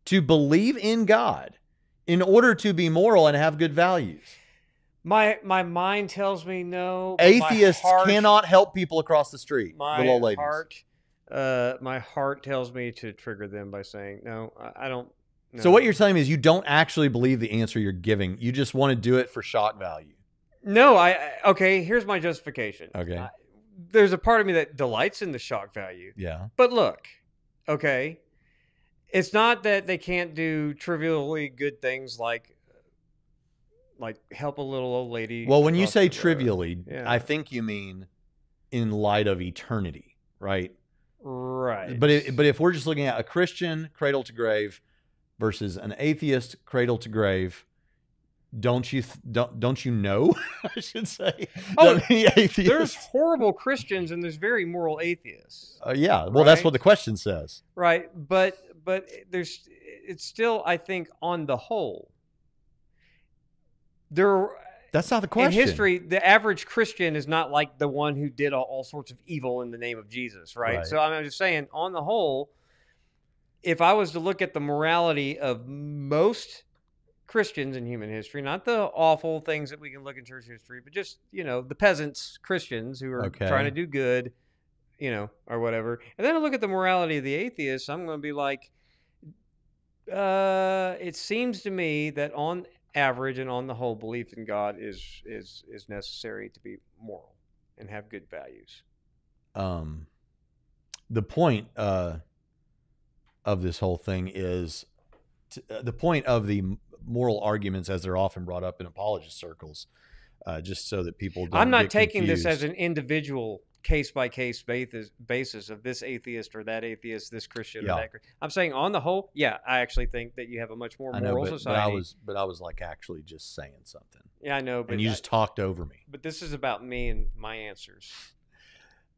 to believe in God in order to be moral and have good values. My my mind tells me no. Atheists heart- cannot help people across the street, My ladies. heart, uh, my heart tells me to trigger them by saying no. I, I don't. So what you're telling me is you don't actually believe the answer you're giving. You just want to do it for shock value. No, I I- okay. Here's my justification. Okay. I- there's a part of me that delights in the shock value. Yeah. But look, okay, it's not that they can't do trivially good things like like help a little old lady. Well, when you say trivially, Yeah. I think you mean in light of eternity, right? right? But it, but if we're just looking at a Christian cradle to grave versus an atheist cradle to grave, don't you th- don't don't you know? I should say. Oh, there's horrible Christians and there's very moral atheists, Uh, yeah. Well, that's what the question says. right? But but there's it's still I think on the whole there That's not the question. In history, the average Christian is not like the one who did all, all sorts of evil in the name of Jesus, right? Right. So I'm just saying, on the whole, if I was to look at the morality of most Christians in human history, not the awful things that we can look in church history, but just, you know, the peasants, Christians who are Okay. trying to do good, you know, or whatever. And then I look at the morality of the atheists, I'm going to be like, uh, it seems to me that on average and on the whole, belief in God is is is necessary to be moral and have good values. um, the point uh, of this whole thing is uh, the point of the moral arguments, as they're often brought up in apologist circles, uh, just so that people. Don't I'm not taking this as an individual case by case basis basis of this atheist or that atheist, this Christian Yeah. or that. Chri- I'm saying on the whole, yeah, I actually think that you have a much more I know, moral but, but. I was, but I was like actually just saying something, yeah, I know, but and you I- just talked over me. but this is about me and my answers.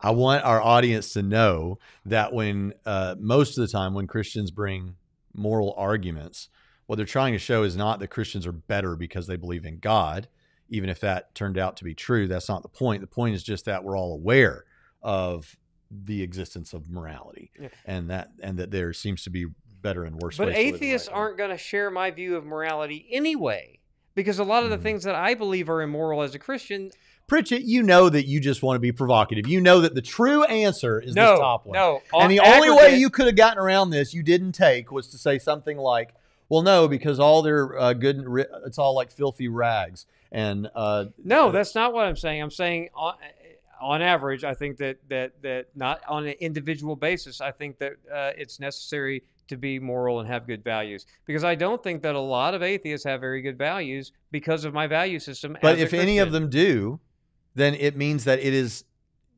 I want our audience to know that when uh, most of the time when Christians bring moral arguments, what they're trying to show is not that Christians are better because they believe in God, even if that turned out to be true. That's not the point. The point is just that we're all aware of the existence of morality, Yeah. and that and that there seems to be better and worse. But ways to live atheists aren't going to share my view of morality anyway, because a lot of the Mhm. things that I believe are immoral as a Christian Pritchett, you know that you just want to be provocative. You know that the true answer is no, this top one. no. and the only way you could have gotten around this, you didn't take, was to say something like, "Well, no, because all their uh, good, it's all like filthy rags." And uh, No, that's not what I'm saying. I'm saying on, on average, I think that that that not on an individual basis, I think that uh, it's necessary to be moral and have good values because I don't think that a lot of atheists have very good values because of my value system. but if any of them do, then it means that it is.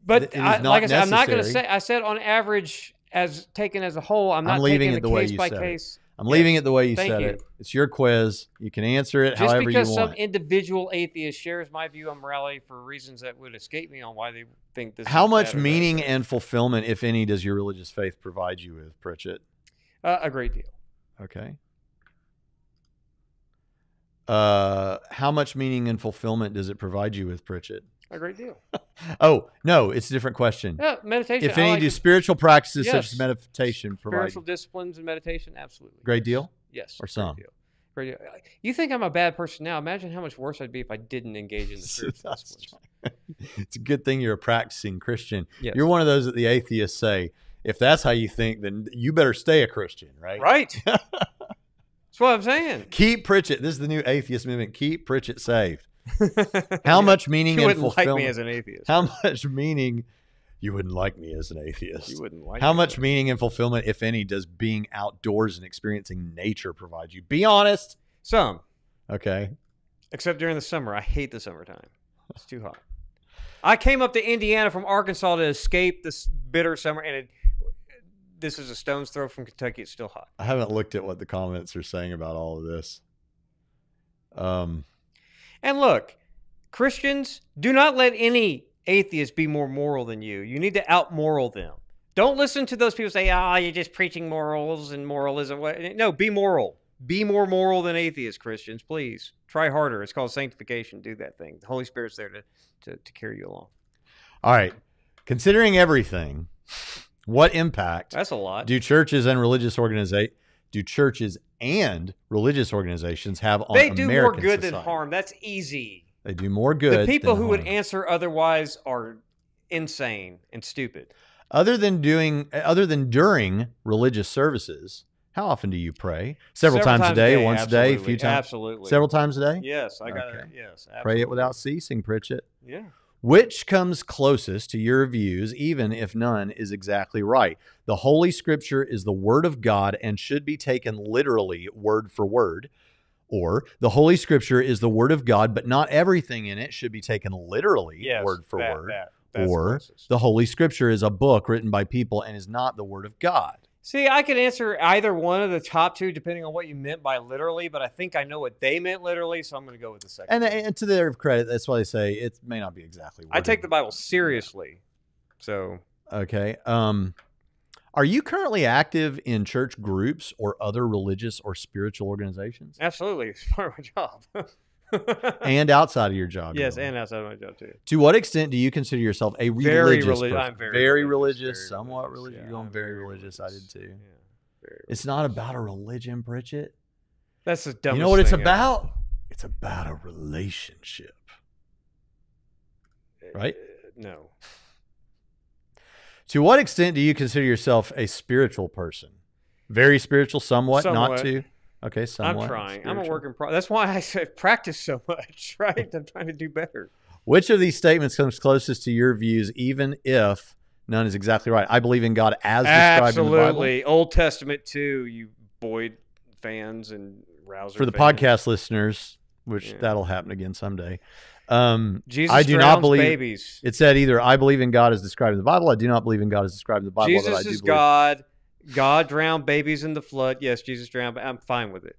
but it is I, like I said, I'm not going to say. I said on average, as taken as a whole, I'm I'm not leaving taking it the the way you by said it. I'm leaving it the way you Thank said you. it. It's your quiz. You can answer it Just however you want. Just because some individual atheist shares my view on morality for reasons that would escape me on why they think this. How is much bad or bad. meaning and fulfillment, if any, does your religious faith provide you with, Pritchett? Uh, a great deal. Okay. Uh, how much meaning and fulfillment does it provide you with, Pritchett? A great deal. Oh no, it's a different question. Yeah, meditation. if any, like do it. spiritual practices such as meditation provide spiritual disciplines and meditation? Absolutely. great deal? Yes. or great some? deal. Great deal. You think I'm a bad person now? Imagine how much worse I'd be if I didn't engage in the spiritual disciplines. it's a good thing you're a practicing Christian. Yes. You're one of those that the atheists say, if that's how you think, then you better stay a Christian, right? right. That's what I'm saying. Keep Pritchett. This is the new atheist movement. Keep Pritchett saved. How much meaning You and wouldn't like me as an atheist. how much meaning? You wouldn't like me as an atheist. you wouldn't like How me. much meaning and fulfillment, if any, does being outdoors and experiencing nature provide you? Be honest. Some, Okay. except during the summer. I hate the summertime. It's too hot. I came up to Indiana from Arkansas to escape this bitter summer, and it, this is a stone's throw from Kentucky. It's still hot. I haven't looked at what the comments are saying about all of this. Um, And look, Christians, do not let any atheist be more moral than you. You need to outmoral them. Don't listen to those people say, "Ah, you're just preaching morals and moralism." No, be moral. Be more moral than atheists, Christians. Please try harder. It's called sanctification. Do that thing. The Holy Spirit's there to to, to carry you along. all right. Considering everything, what impact That's a lot. do churches and religious organization do churches and religious organizations have on they do more American good than harm. That's easy. They do more good. the people who would answer otherwise are insane and stupid. other than doing other than during religious services, how often do you pray? Several, times, a day, once a day, a few times, Absolutely. several times a day. Yes, I got it. Okay. Yes, Pray it without ceasing, Pritchett. Yeah. Which comes closest to your views, even if none is exactly right? The Holy Scripture is the Word of God and should be taken literally, word for word. Or the Holy Scripture is the Word of God, but not everything in it should be taken literally, Yes. word for that- word. that- or closest. the Holy Scripture is a book written by people and is not the Word of God. See, I could answer either one of the top two depending on what you meant by literally, but I think I know what they meant literally, so I'm going to go with the second. And, and to their credit, that's why they say it may not be exactly. What I take the Bible seriously. So, Okay. Um, are you currently active in church groups or other religious or spiritual organizations? absolutely, it's part of my job. and outside of your job? yes, and outside of my job too. to what extent do you consider yourself a Very religious reli- person? I'm very religious, religious, very somewhat religious, religious. yeah, You're going I'm very very religious. I did too. Yeah, very It's not about a religion, Pritchett. That's the dumbest. you know what it's thing ever. about? It's about a relationship. Right? Uh, No. To what extent do you consider yourself a spiritual person? Very spiritual, somewhat, not Somewhat. Okay, somewhat. I'm trying. I'm a spiritual. work in progress. That's why I said practice so much, right? I'm trying to do better. Which of these statements comes closest to your views, even if none is exactly right? I believe in God as described in the Bible. Absolutely. Old Testament too, you Boyd fans and Rouser For the fans. podcast listeners, which Yeah. that'll happen again someday. Um, Jesus I do not believe- babies. it said either I believe in God as described in the Bible. I do not believe in God as described in the Bible. I Jesus do is believe- God. God drowned babies in the flood. Yes, Jesus drowned. but I'm fine with it.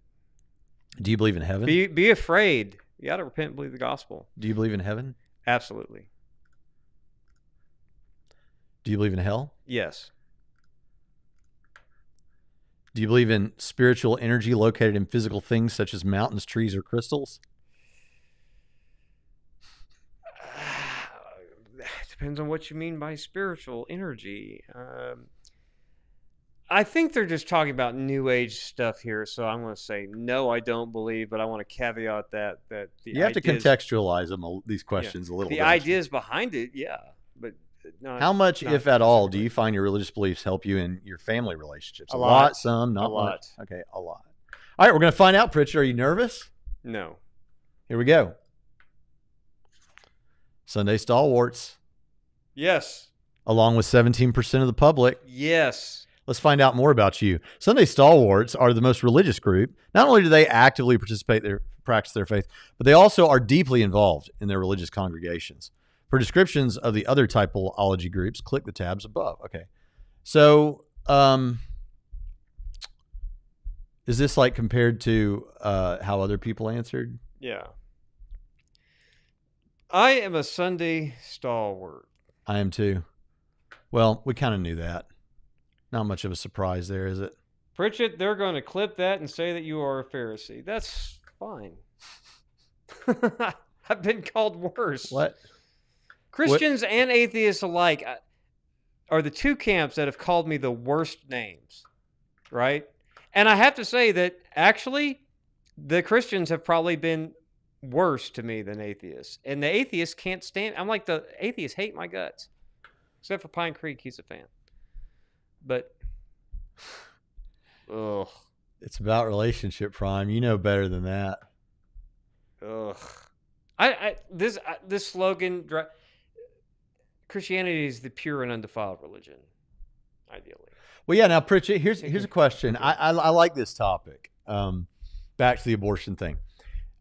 Do you believe in heaven? Be be afraid. You got to repent and believe the gospel. do you believe in heaven? Absolutely. Do you believe in hell? Yes. Do you believe in spiritual energy located in physical things such as mountains, trees, or crystals? Depends on what you mean by spiritual energy. Um, I think they're just talking about new age stuff here, so I'm going to say no. I don't believe, but I want to caveat that that the you have to contextualize them these questions a little. Bit. The bit. ideas behind it, yeah, but not How much, if at all, do you find your religious beliefs help you in your family relationships? A lot. some, not A lot. much. Okay, a lot. All right, we're going to find out. Pritchett, are you nervous? No. Here we go. Sunday stalwarts, Yes. along with 17% of the public. Yes. Let's find out more about you. Sunday stalwarts are the most religious group. Not only do they actively participate their practice their faith, but they also are deeply involved in their religious congregations. For descriptions of the other typology groups, click the tabs above. Okay. So, um, is this like compared to uh, how other people answered? Yeah. I am a Sunday stalwart. I am too. Well, we kind of knew that. Not much of a surprise there, is it? Pritchett, they're going to clip that and say that you are a Pharisee. That's fine. I've been called worse. What? Christians and atheists alike uh, are the two camps that have called me the worst names, right? And I have to say that actually, the Christians have probably been worse to me than atheists. And the atheists can't stand. I'm like the atheists hate my guts, except for Pine Creek. He's a fan, but ugh, It's about relationship prime. You know better than that. ugh. I, I this I, this slogan. Christianity is the pure and undefiled religion, ideally. Well, yeah. Now, Pritchett, here's here's a question. I, I I like this topic. Um, back to the abortion thing.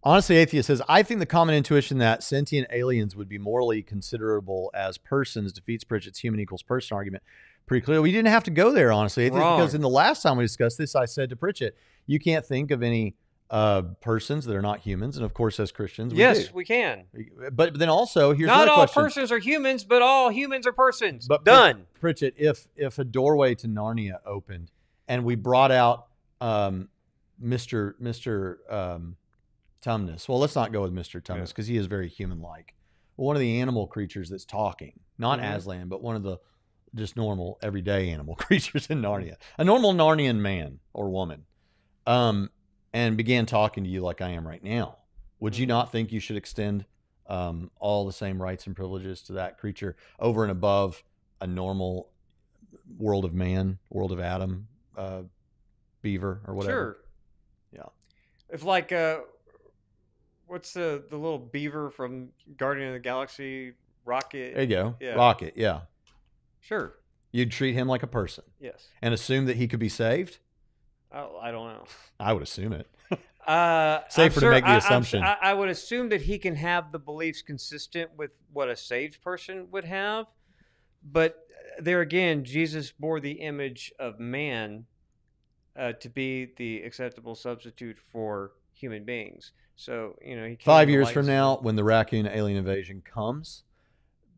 Honestly, atheist says, I think the common intuition that sentient aliens would be morally considerable as persons defeats Pritchett's human equals person argument pretty clear. We didn't have to go there, honestly, because in the last time we discussed this, I said to Pritchett, you can't think of any uh, persons that are not humans. And of course, as Christians, we yes, do. we can. But then also, here's Not all question. persons are humans, but all humans are persons. But Done. Pritchett, if if a doorway to Narnia opened and we brought out um, Mr. Mr. Um, Tumnus, well, let's not go with Mr. Tumnus Yeah. because he is very human-like. One of the animal creatures that's talking, not Mhm. Aslan, but one of the just normal everyday animal creatures in Narnia, a normal Narnian man or woman, um, and began talking to you like I am right now. Would you Mhm. not think you should extend um, all the same rights and privileges to that creature over and above a normal world of man, world of Adam, uh, beaver or whatever? Sure. Yeah. If like uh, what's the the little beaver from Guardian of the Galaxy? Rocket. There you go. Yeah. Rocket, yeah. Sure. You'd treat him like a person Yes. and assume that he could be saved? I, I don't know. I would assume it. Uh, Safer I'm to make the I- I'm assumption. I, I would assume that he can have the beliefs consistent with what a saved person would have, but there again, Jesus bore the image of man uh, to be the acceptable substitute for human beings. So you know, he came Five the years from likeness now, when the raccoon alien invasion comes,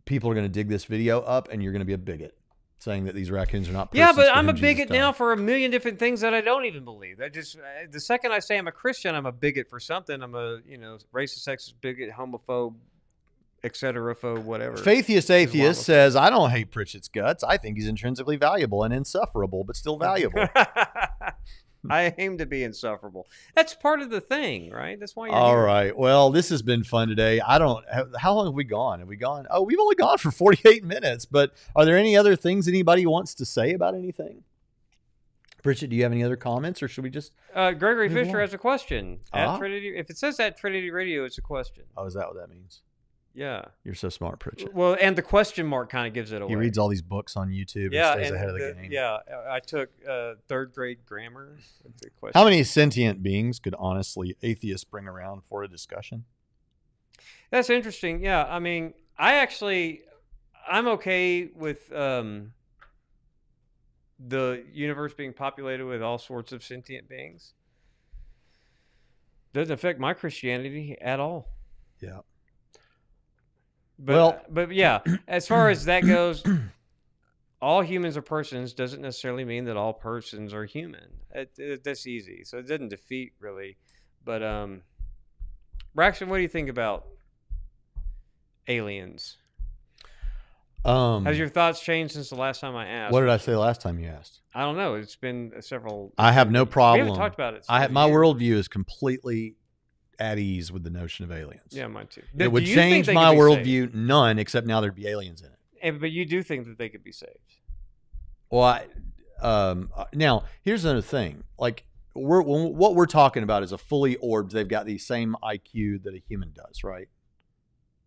people are going to dig this video up and you're going to be a bigot saying that these raccoons are not Yeah, but I'm a Jesus bigot died. now for a million different things that I don't even believe. I just the second I say I'm a Christian, I'm a bigot for something. I'm a you know racist, sexist, bigot, homophobe, etc. Phobe, whatever. Faithiest atheist says, I don't hate Pritchett's guts. I think he's intrinsically valuable and insufferable, but still valuable. I aim to be insufferable. That's part of the thing, right? That's why you're All here. right. Well, this has been fun today. I don't. How how long have we gone? Have we gone? Oh, we've only gone for 48 minutes. But are there any other things anybody wants to say about anything? Pritchett, do you have any other comments, or should we just? Uh, Gregory Fisher on. has a question. At Ah. Trinity, if it says at Trinity Radio, it's a question. Oh, is that what that means? Yeah. You're so smart, Pritchett. Well, and the question mark kind of gives it away. He reads all these books on YouTube yeah, and stays and ahead of the, game. yeah. I took uh, third grade grammar. That's a question. How many sentient beings could honestly atheists bring around for a discussion? That's interesting. Yeah, I mean, I actually, I'm okay with um, the universe being populated with all sorts of sentient beings. Doesn't affect my Christianity at all. Yeah. But, Well- but yeah, as far as that goes, all humans are persons doesn't necessarily mean that all persons are human. It, it, that's easy. So it doesn't defeat really. But um, Braxton, what do you think about aliens? Um, Has your thoughts changed since the last time I asked? what did I say last time you asked? I don't know. It's been several. I have no problem. We haven't talked about it. I have my worldview is completely at ease with the notion of aliens. Yeah, mine too. it would do you think change my worldview none, except now there'd be aliens in it. And- but you do think that they could be saved. Well, I, um, uh, now here's another thing. Like we're when, what we're talking about is a fully orbed. They've got the same IQ that a human does, right?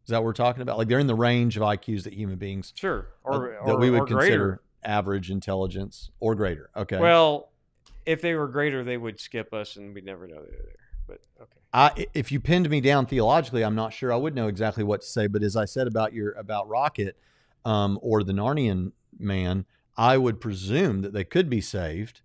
Is that what we're talking about? Like they're in the range of IQs that human beings Sure, uh, or, that or we would consider greater. average intelligence or greater. Okay. Well, if they were greater, they would skip us, and we'd never know they were there. But okay. I, if you pinned me down theologically, I'm not sure I would know exactly what to say. But as I said about your about Rocket um, or the Narnian man, I would presume that they could be saved.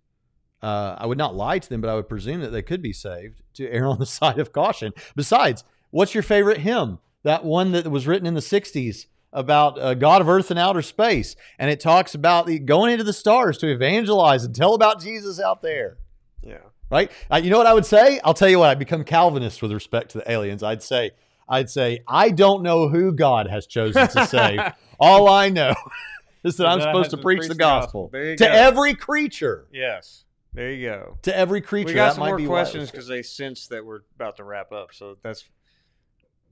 Uh, I would not lie to them, but I would presume that they could be saved to err on the side of caution. Besides, what's your favorite hymn? That one that was written in the '60s about uh, God of Earth and outer space, and it talks about the going into the stars to evangelize and tell about Jesus out there Yeah. Right? Uh, you know what I would say? I'll tell you what. I become Calvinist with respect to the aliens. I'd say, I'd say, I don't know who God has chosen to save. All I know is that I'm supposed to preach the gospel you to go. every creature. Yes. There you go. To every creature. we got that some might more be why it was questions because they sense that we're about to wrap up. So that's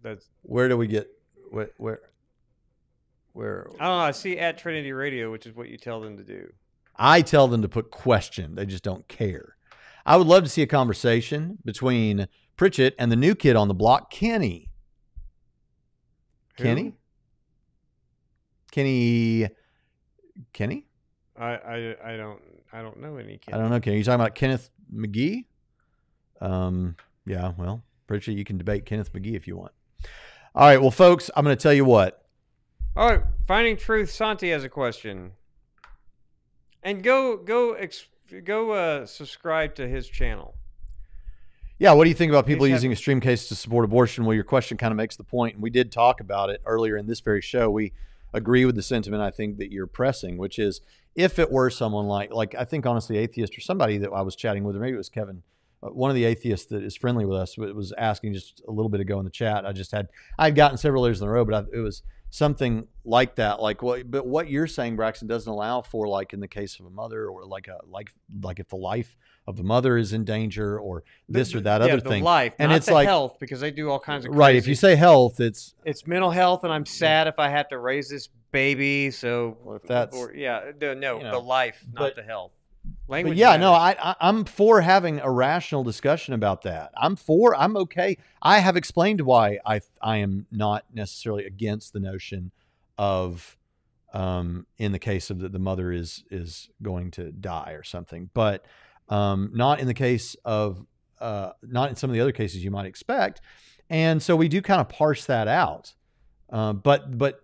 that's. Where do we get? Where? Where? Where? I don't know. I see at Trinity Radio, which is what you tell them to do. I tell them to put question. They just don't care. I would love to see a conversation between Pritchett and the new kid on the block, Kenny. Who? Kenny? Kenny? Kenny? I, I I don't I don't know any. Kenny. I don't know. Kenny. You talking about Kenneth McGee? Um, yeah, well, Pritchett, you can debate Kenneth McGee if you want. All right, well, folks, I'm going to tell you what. All right, finding truth. Santi has a question, and go go ex- go uh, subscribe to his channel. Yeah, what do you think about people He's using extreme cases to support abortion? Well, your question kind of makes the point, and we did talk about it earlier in this very show. We agree with the sentiment I think that you're pressing, which is if it were someone like, like I think honestly, atheist or somebody that I was chatting with, or maybe it was Kevin, Uh, one of the atheists that is friendly with us was asking just a little bit ago in the chat. I just had I had gotten several years in a row, but I, it was something like that. Like what? But what you're saying, Braxton, doesn't allow for like in the case of a mother, or like a like like if the life of the mother is in danger, or this or that yeah, other the thing. life, And not it's the like- health because they do all kinds of Right. If you say health, it's it's mental health, and I'm sad if I have to raise this baby. So Well, if that's- or, yeah, no, no you know, the life, not but- the health. But Language. yeah, no, matters. I, I I'm for having a rational discussion about that. I'm for. I'm okay. I have explained why I I am not necessarily against the notion of, um, in the case of that the mother is is going to die or something, but um, not in the case of uh, not in some of the other cases you might expect. And so we do kind of parse that out. Uh, but but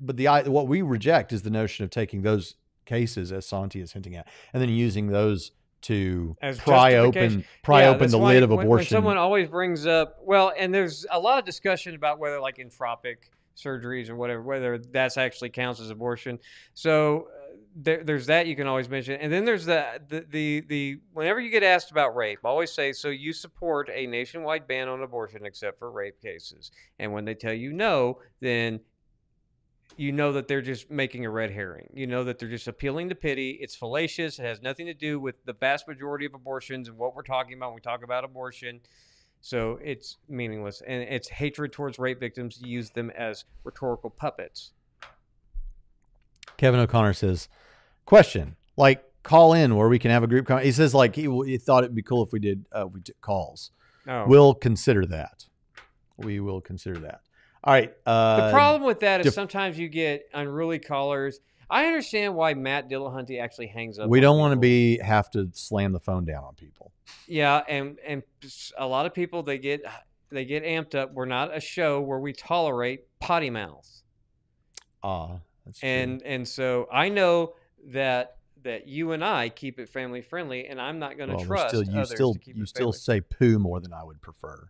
but the i- what we reject is the notion of taking those cases as Santi is hinting at, and then using those to As pry open pry Yeah, open the lid of when- when abortion. someone always brings up well, and there's a lot of discussion about whether like ectopic surgeries or whatever, whether that's actually counts as abortion. So uh, there, there's that you can always mention, and then there's the, the the the whenever you get asked about rape, always say so you support a nationwide ban on abortion except for rape cases, and when they tell you no, then you know that they're just making a red herring. You know that they're just appealing to pity. It's fallacious. It has nothing to do with the vast majority of abortions and what we're talking about when we talk about abortion. So it's meaningless. And it's hatred towards rape victims to use them as rhetorical puppets. Kevin O'Connor says, question like call in where we can have a group. Con-. He says like he, he thought it'd be cool if we did uh, we did calls. No. We'll consider that. We will consider that. All right. Uh, the problem with that is sometimes you get unruly callers. I understand why Matt Dillahunty actually hangs up. we don't want to be have to slam the phone down on people. Yeah, and and a lot of people they get they get amped up. We're not a show where we tolerate potty mouths. Ah, that's true. and and so I know that that you and I keep it family friendly, and I'm not going to Well, trust still, you still you still say poo more than I would prefer,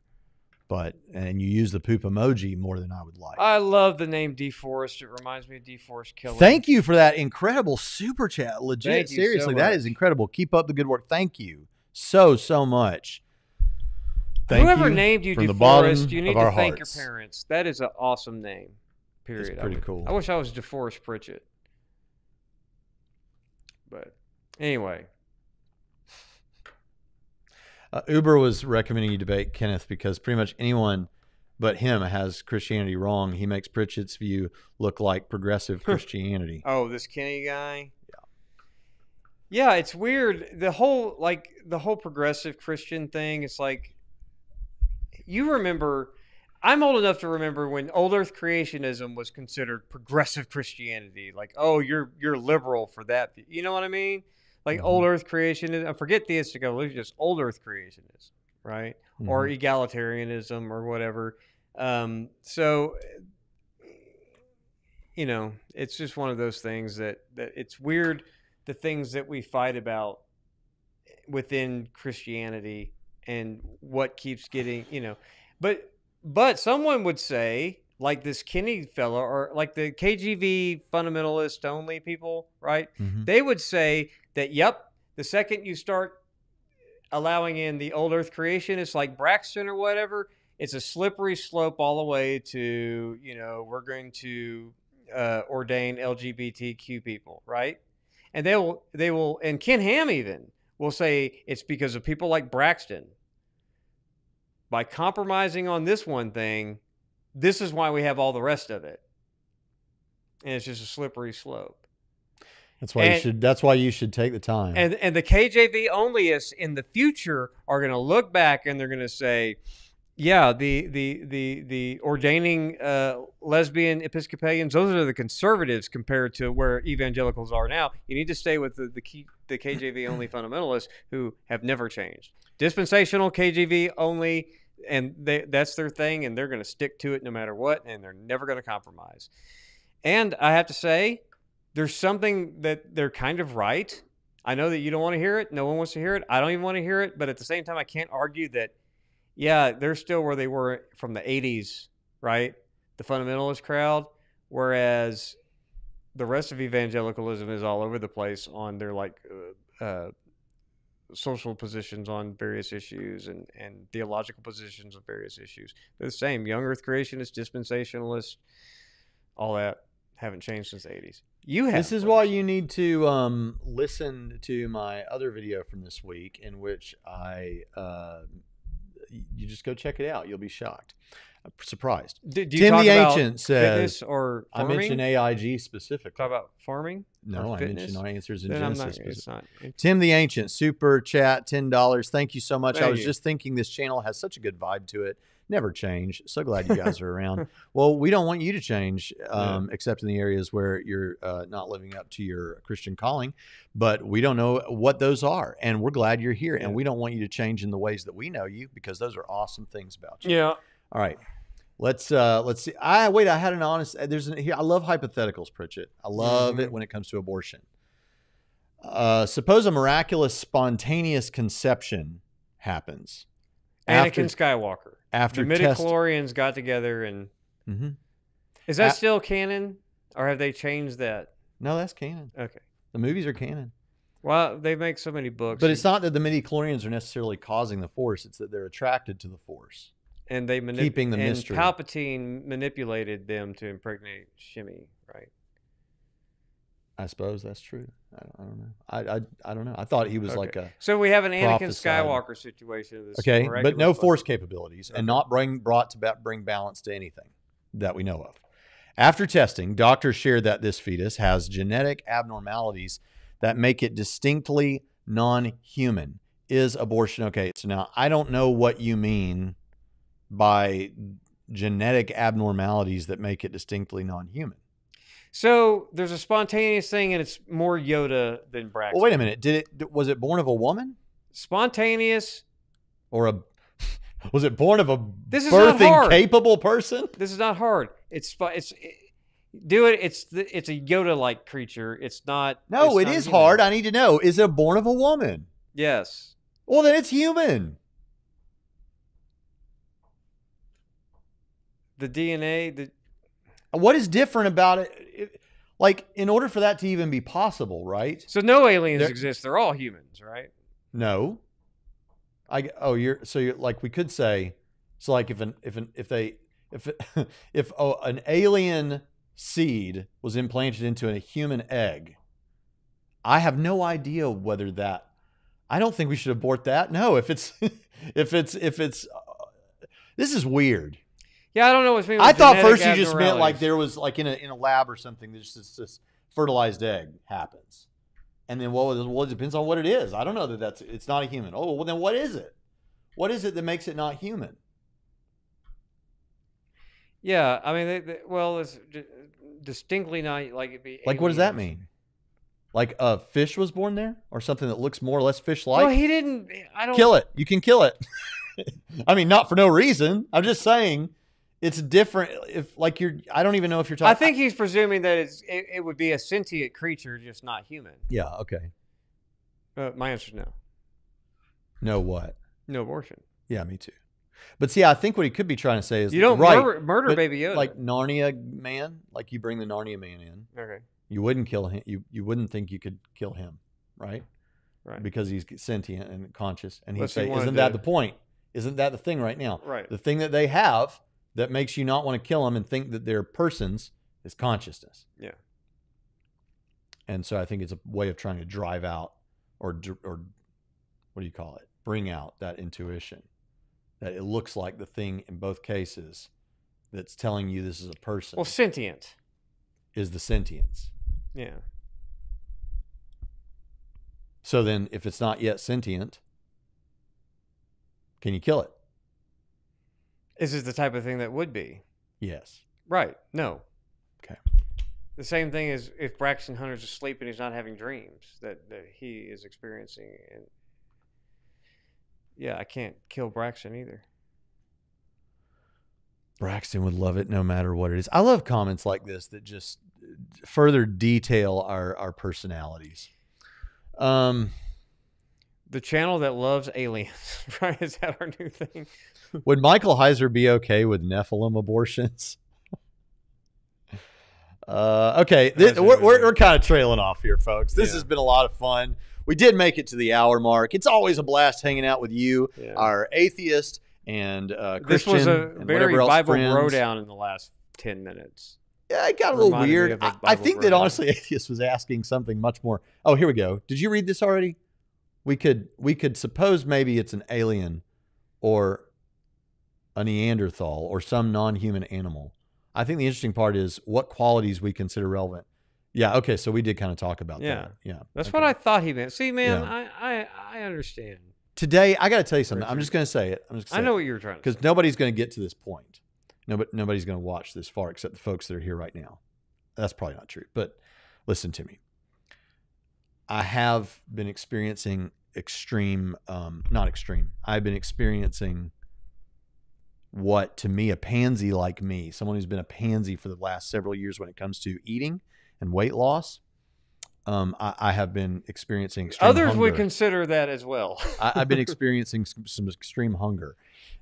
but and you use the poop emoji more than I would like. I love the name DeForest. It reminds me of DeForest Kelley. Thank you for that incredible super chat. Legit, you so seriously, that is incredible. Keep up the good work. Thank you so so much. Thank Whoever you named you from the bottom DeForest, you need to thank hearts. your parents. That is an awesome name. Period. I pretty would- cool. I wish I was DeForest Pritchett. But anyway, Uh, Uber was recommending you debate Kenneth because pretty much anyone but him has Christianity wrong. He makes Pritchett's view look like progressive Christianity. Oh, this Kenny guy. Yeah. Yeah, it's weird. The whole like the whole progressive Christian thing. It's like you remember. I'm old enough to remember when old Earth creationism was considered progressive Christianity. Like, oh, you're you're liberal for that. You know what I mean? Like Mhm. old Earth creationism. I forget theistic evolution. Just old Earth creationism, right? Or Mhm. egalitarianism or whatever. Um, so you know, it's just one of those things that that it's weird the things that we fight about within Christianity and what keeps getting, you know. But but someone would say like this Kenny fellow or like the KJV fundamentalist only people, right? Mhm. They would say that yep, the second you start allowing in the old earth creation, it's like Braxton or whatever, it's a slippery slope all the way to, you know, we're going to uh, ordain LGBTQ people, right? And they will, they will, and Ken Ham even will say it's because of people like Braxton. By compromising on this one thing, this is why we have all the rest of it. And it's just a slippery slope. That's why you should. That's why you should take the time. And and the KJV onlyists in the future are going to look back and they're going to say, yeah, the the the the ordaining uh, lesbian Episcopalians, those are the conservatives compared to where evangelicals are now. You need to stay with the the, key, the KJV only fundamentalists who have never changed. Dispensational KJV only, and they, that's their thing, and they're going to stick to it no matter what, and they're never going to compromise. And I have to say, there's something that they're kind of right. I know that you don't want to hear it. No one wants to hear it. I don't even want to hear it. But at the same time, I can't argue that yeah, they're still where they were from the 80s, right? The fundamentalist crowd. Whereas the rest of evangelicalism is all over the place on their like uh, uh, social positions on various issues and, and theological positions on various issues. They're the same. Young Earth creationists, dispensationalists, all that haven't changed since the 80s. You have. This is why you need to um, listen to my other video from this week, in which I uh, you just go check it out. You'll be shocked, uh, surprised. Do, do you Tim talk the about Ancient says. or I mentioned AIG specifically. talk about farming. no, I fitness? mentioned our answers in Then I'm not. Genesis. It's not. Tim the Ancient, super chat, ten dollars. Thank you so much. I was you. just thinking this channel has such a good vibe to it. Never change. So glad you guys are around. Well, we don't want you to change, um, except in the areas where you're uh, not living up to your Christian calling. But we don't know what those are, and we're glad you're here. Yeah. And we don't want you to change in the ways that we know you, because those are awesome things about you. Yeah. All right. Let's uh let's see. I wait, I had an honest there's an, I love hypotheticals, Pritchett. I love it Mhm. when it comes to abortion. Uh suppose a miraculous spontaneous conception happens. Anakin After Skywalker. After the test midichlorians got together and Mhm. is that A- still canon or have they changed that? No, that's canon. Okay. The movies are canon. Well, they make so many books, But it's not that the midi-chlorians are necessarily causing the force, it's that they're attracted to the force. and they manip- keeping the and mystery. Palpatine manipulated them to impregnate Shmi, right? I suppose that's true. I don't, I don't know. I, I I don't know. I thought he was Okay. like a So we have an Anakin Skywalker situation. This Okay, but no force capabilities and not bring brought to ba- bring balance to anything that we know of. After testing, doctors shared that this fetus has genetic abnormalities that make it distinctly non-human. Is abortion okay? So now I don't know what you mean by genetic abnormalities that make it distinctly non-human. So there's a spontaneous thing, and it's more Yoda than Braxton. Well, wait a minute. Did it was it born of a woman Spontaneous. or a was it born of a This is not birthing hard. capable person? This is not hard. It's it's it, do it. It's the, it's a Yoda like creature. It's not. No, it's it not is hard. I need to know. Is it born of a woman? Yes. Well, then it's human. The DNA. The What is different about it? It- Like, in order for that to even be possible, right? so no aliens There- exist. They're all humans, right? No. I oh you're so you're like we could say so like if an if an if they if if oh, an alien seed was implanted into a human egg, I have no idea whether that. I don't think we should abort that. No, if it's if it's if it's uh, this is weird. Yeah, I don't know what's. I thought first you just meant like there was like in a in a lab or something. There's just this fertilized egg happens, and then what was well it depends on what it is. I don't know that that's it's not a human. Oh well, then what is it? What is it that makes it not human? Yeah, I mean, they, they, well, it's distinctly not like it'd be. Like what does that mean? Like a fish was born there, or something that looks more or less fish-like? well, he didn't. I don't kill it. You can kill it. I mean, not for no reason. I'm just saying it's different. If like you're, I don't even know if you're talking. I think he's presuming that it's it, it would be a sentient creature, just not human. Yeah. Okay. Uh, my answer is no. No. What? No abortion. Yeah, me too. But see, I think what he could be trying to say is You don't right, murder, murder but Baby Yoda. like Narnia man. Like you bring the Narnia man in, okay, you wouldn't kill him. You you wouldn't think you could kill him, right? right, Because he's sentient and conscious. And he'd Unless say, "Isn't that the point? Isn't that the thing right now? right. The thing that they have that makes you not want to kill them and think that they're persons is consciousness. Yeah. And so I think it's a way of trying to drive out or or what do you call it? Bring out that intuition that it looks like the thing in both cases that's telling you this is a person Well, sentient. is the sentience. Yeah. So then if it's not yet sentient, can you kill it? Is it the type of thing that would be? Yes. Right. No. Okay. The same thing is if Braxton Hunter's asleep and he's not having dreams that, that he is experiencing. And yeah, I can't kill Braxton either. Braxton would love it no matter what it is. I love comments like this that just further detail our our personalities. Um, The channel that loves aliens, right? Is that our new thing? would Michael Heiser be okay with Nephilim abortions? Uh, okay, th- That's we're, we're, we're kind of trailing off here, folks. This Yeah. has been a lot of fun. We did make it to the hour mark. It's always a blast hanging out with you, Yeah. our atheist and uh, this Christian was a very Bible friends. in the last 10 minutes. Yeah, it got a little weird. I, I, think that honestly, atheist was asking something much more. Oh, here we go. Did you read this already? We could we could suppose maybe it's an alien, or a Neanderthal, or some non-human animal. I think the interesting part is what qualities we consider relevant. Yeah. Okay. So we did kind of talk about Yeah. that. Yeah. That's okay. what I thought he meant. See, man, Yeah. I, I, I understand. Today, I got to tell you something. I'm just going to say it. I'm just. Gonna I know it. what you were trying to because nobody's going to get to this point. Nobody, nobody's going to watch this far except the folks that are here right now. That's probably not true, but listen to me. I have been experiencing extreme, um, not extreme. I've been experiencing what to me a pansy like me, someone who's been a pansy for the last several years when it comes to eating and weight loss. Um, I, I have been experiencing extreme Others would consider that as well. I, I've been experiencing some, some extreme hunger,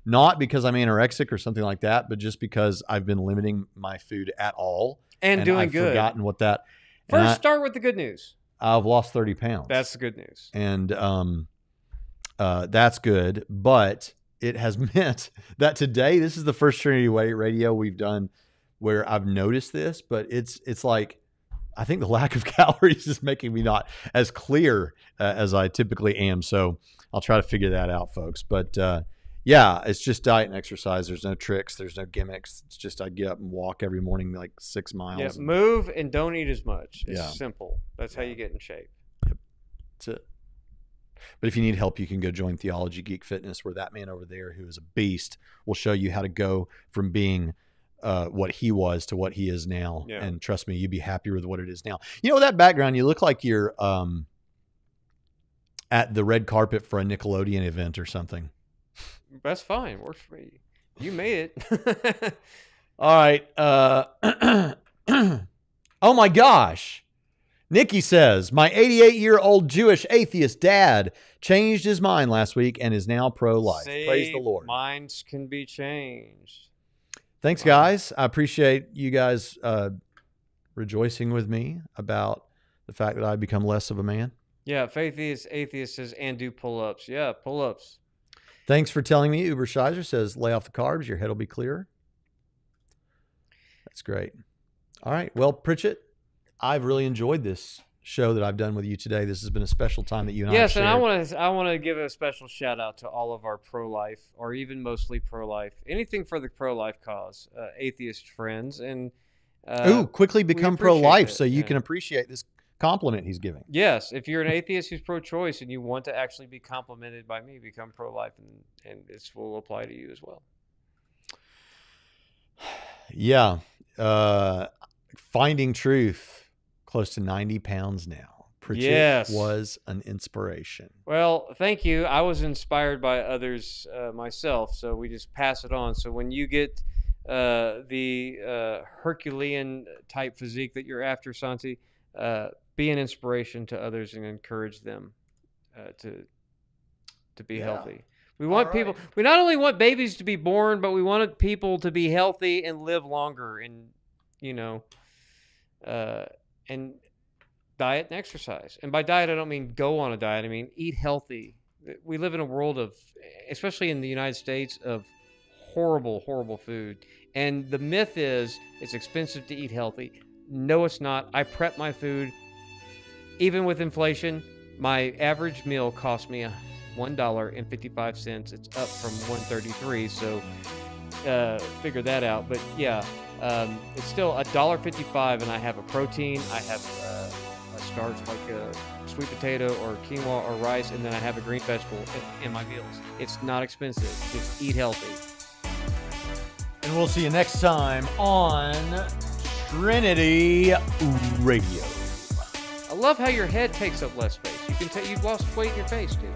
not because I'm anorexic or something like that, but just because I've been limiting my food at all and, doing I've good. Forgotten what that. First, I, start with the good news. I've lost 30 pounds. That's the good news. and um, uh, that's good, but it has meant that today this is the first Trinity Way Radio we've done where I've noticed this, but it's it's like I think the lack of calories is making me not as clear uh, as I typically am. So I'll try to figure that out, folks. But uh, yeah, it's just diet and exercise. There's no tricks. There's no gimmicks. It's just I get up and walk every morning like six miles. Yeah, and move and don't eat as much. It's Yeah. simple. That's how you get in shape. Yep. That's it. But if you need help, you can go join Theology Geek Fitness, where that man over there, who is a beast, will show you how to go from being uh, what he was to what he is now. Yeah. And trust me, you'd be happier with what it is now. You know, with that background, you look like you're um, at the red carpet for a Nickelodeon event or something. That's fine. Works for me. You made it. All right. Uh, oh my gosh. Nikki says, My 88 year old Jewish atheist dad changed his mind last week and is now pro life. Praise the Lord. Minds can be changed. Thanks, guys. I appreciate you guys uh, rejoicing with me about the fact that I've become less of a man. Yeah, faith is atheist says and do pull ups. Yeah, pull ups. Thanks for telling me. Uber Shizer says, Lay off the carbs, your head will be clearer. That's great. All right. Well, Pritchett, I've really enjoyed this show that I've done with you today. This has been a special time that you and I Yes, and I want to I want to give a special shout out to all of our pro life or even mostly pro life, anything for the pro life cause, uh, atheist friends, and uh, Ooh, quickly become pro life so you yeah. can appreciate this compliment he's giving. Yes, if you're an atheist who's pro-choice and you want to actually be complimented by me, become pro-life, and and this will apply to you as well. Yeah. Uh, finding truth, close to 90 pounds now. Pritchett Yes. was an inspiration. Well, thank you. I was inspired by others uh, myself, so we just pass it on. So when you get uh, the uh, Herculean type physique that you're after, Santi, uh, be an inspiration to others and encourage them uh, to to be Yeah. healthy. We want All people. We not only want babies to be born, but we want people to be healthy and live longer, and you know, uh, and diet and exercise. And by diet, I don't mean go on a diet. I mean eat healthy. We live in a world of, especially in the United States, of horrible, horrible food. And the myth is it's expensive to eat healthy. No, it's not. I prep my food. Even with inflation, my average meal cost me one dollar and fifty-five cents. It's up from one thirty-three. So uh, figure that out. But yeah, um, it's still a dollar fifty-five, and I have a protein. I have uh, a starch like a sweet potato or quinoa or rice, and then I have a green vegetable in, in my meals. It's not expensive. Just eat healthy. And we'll see you next time on Trinity Radio. I love how your head takes up less space. You can tell you've lost weight in your face too.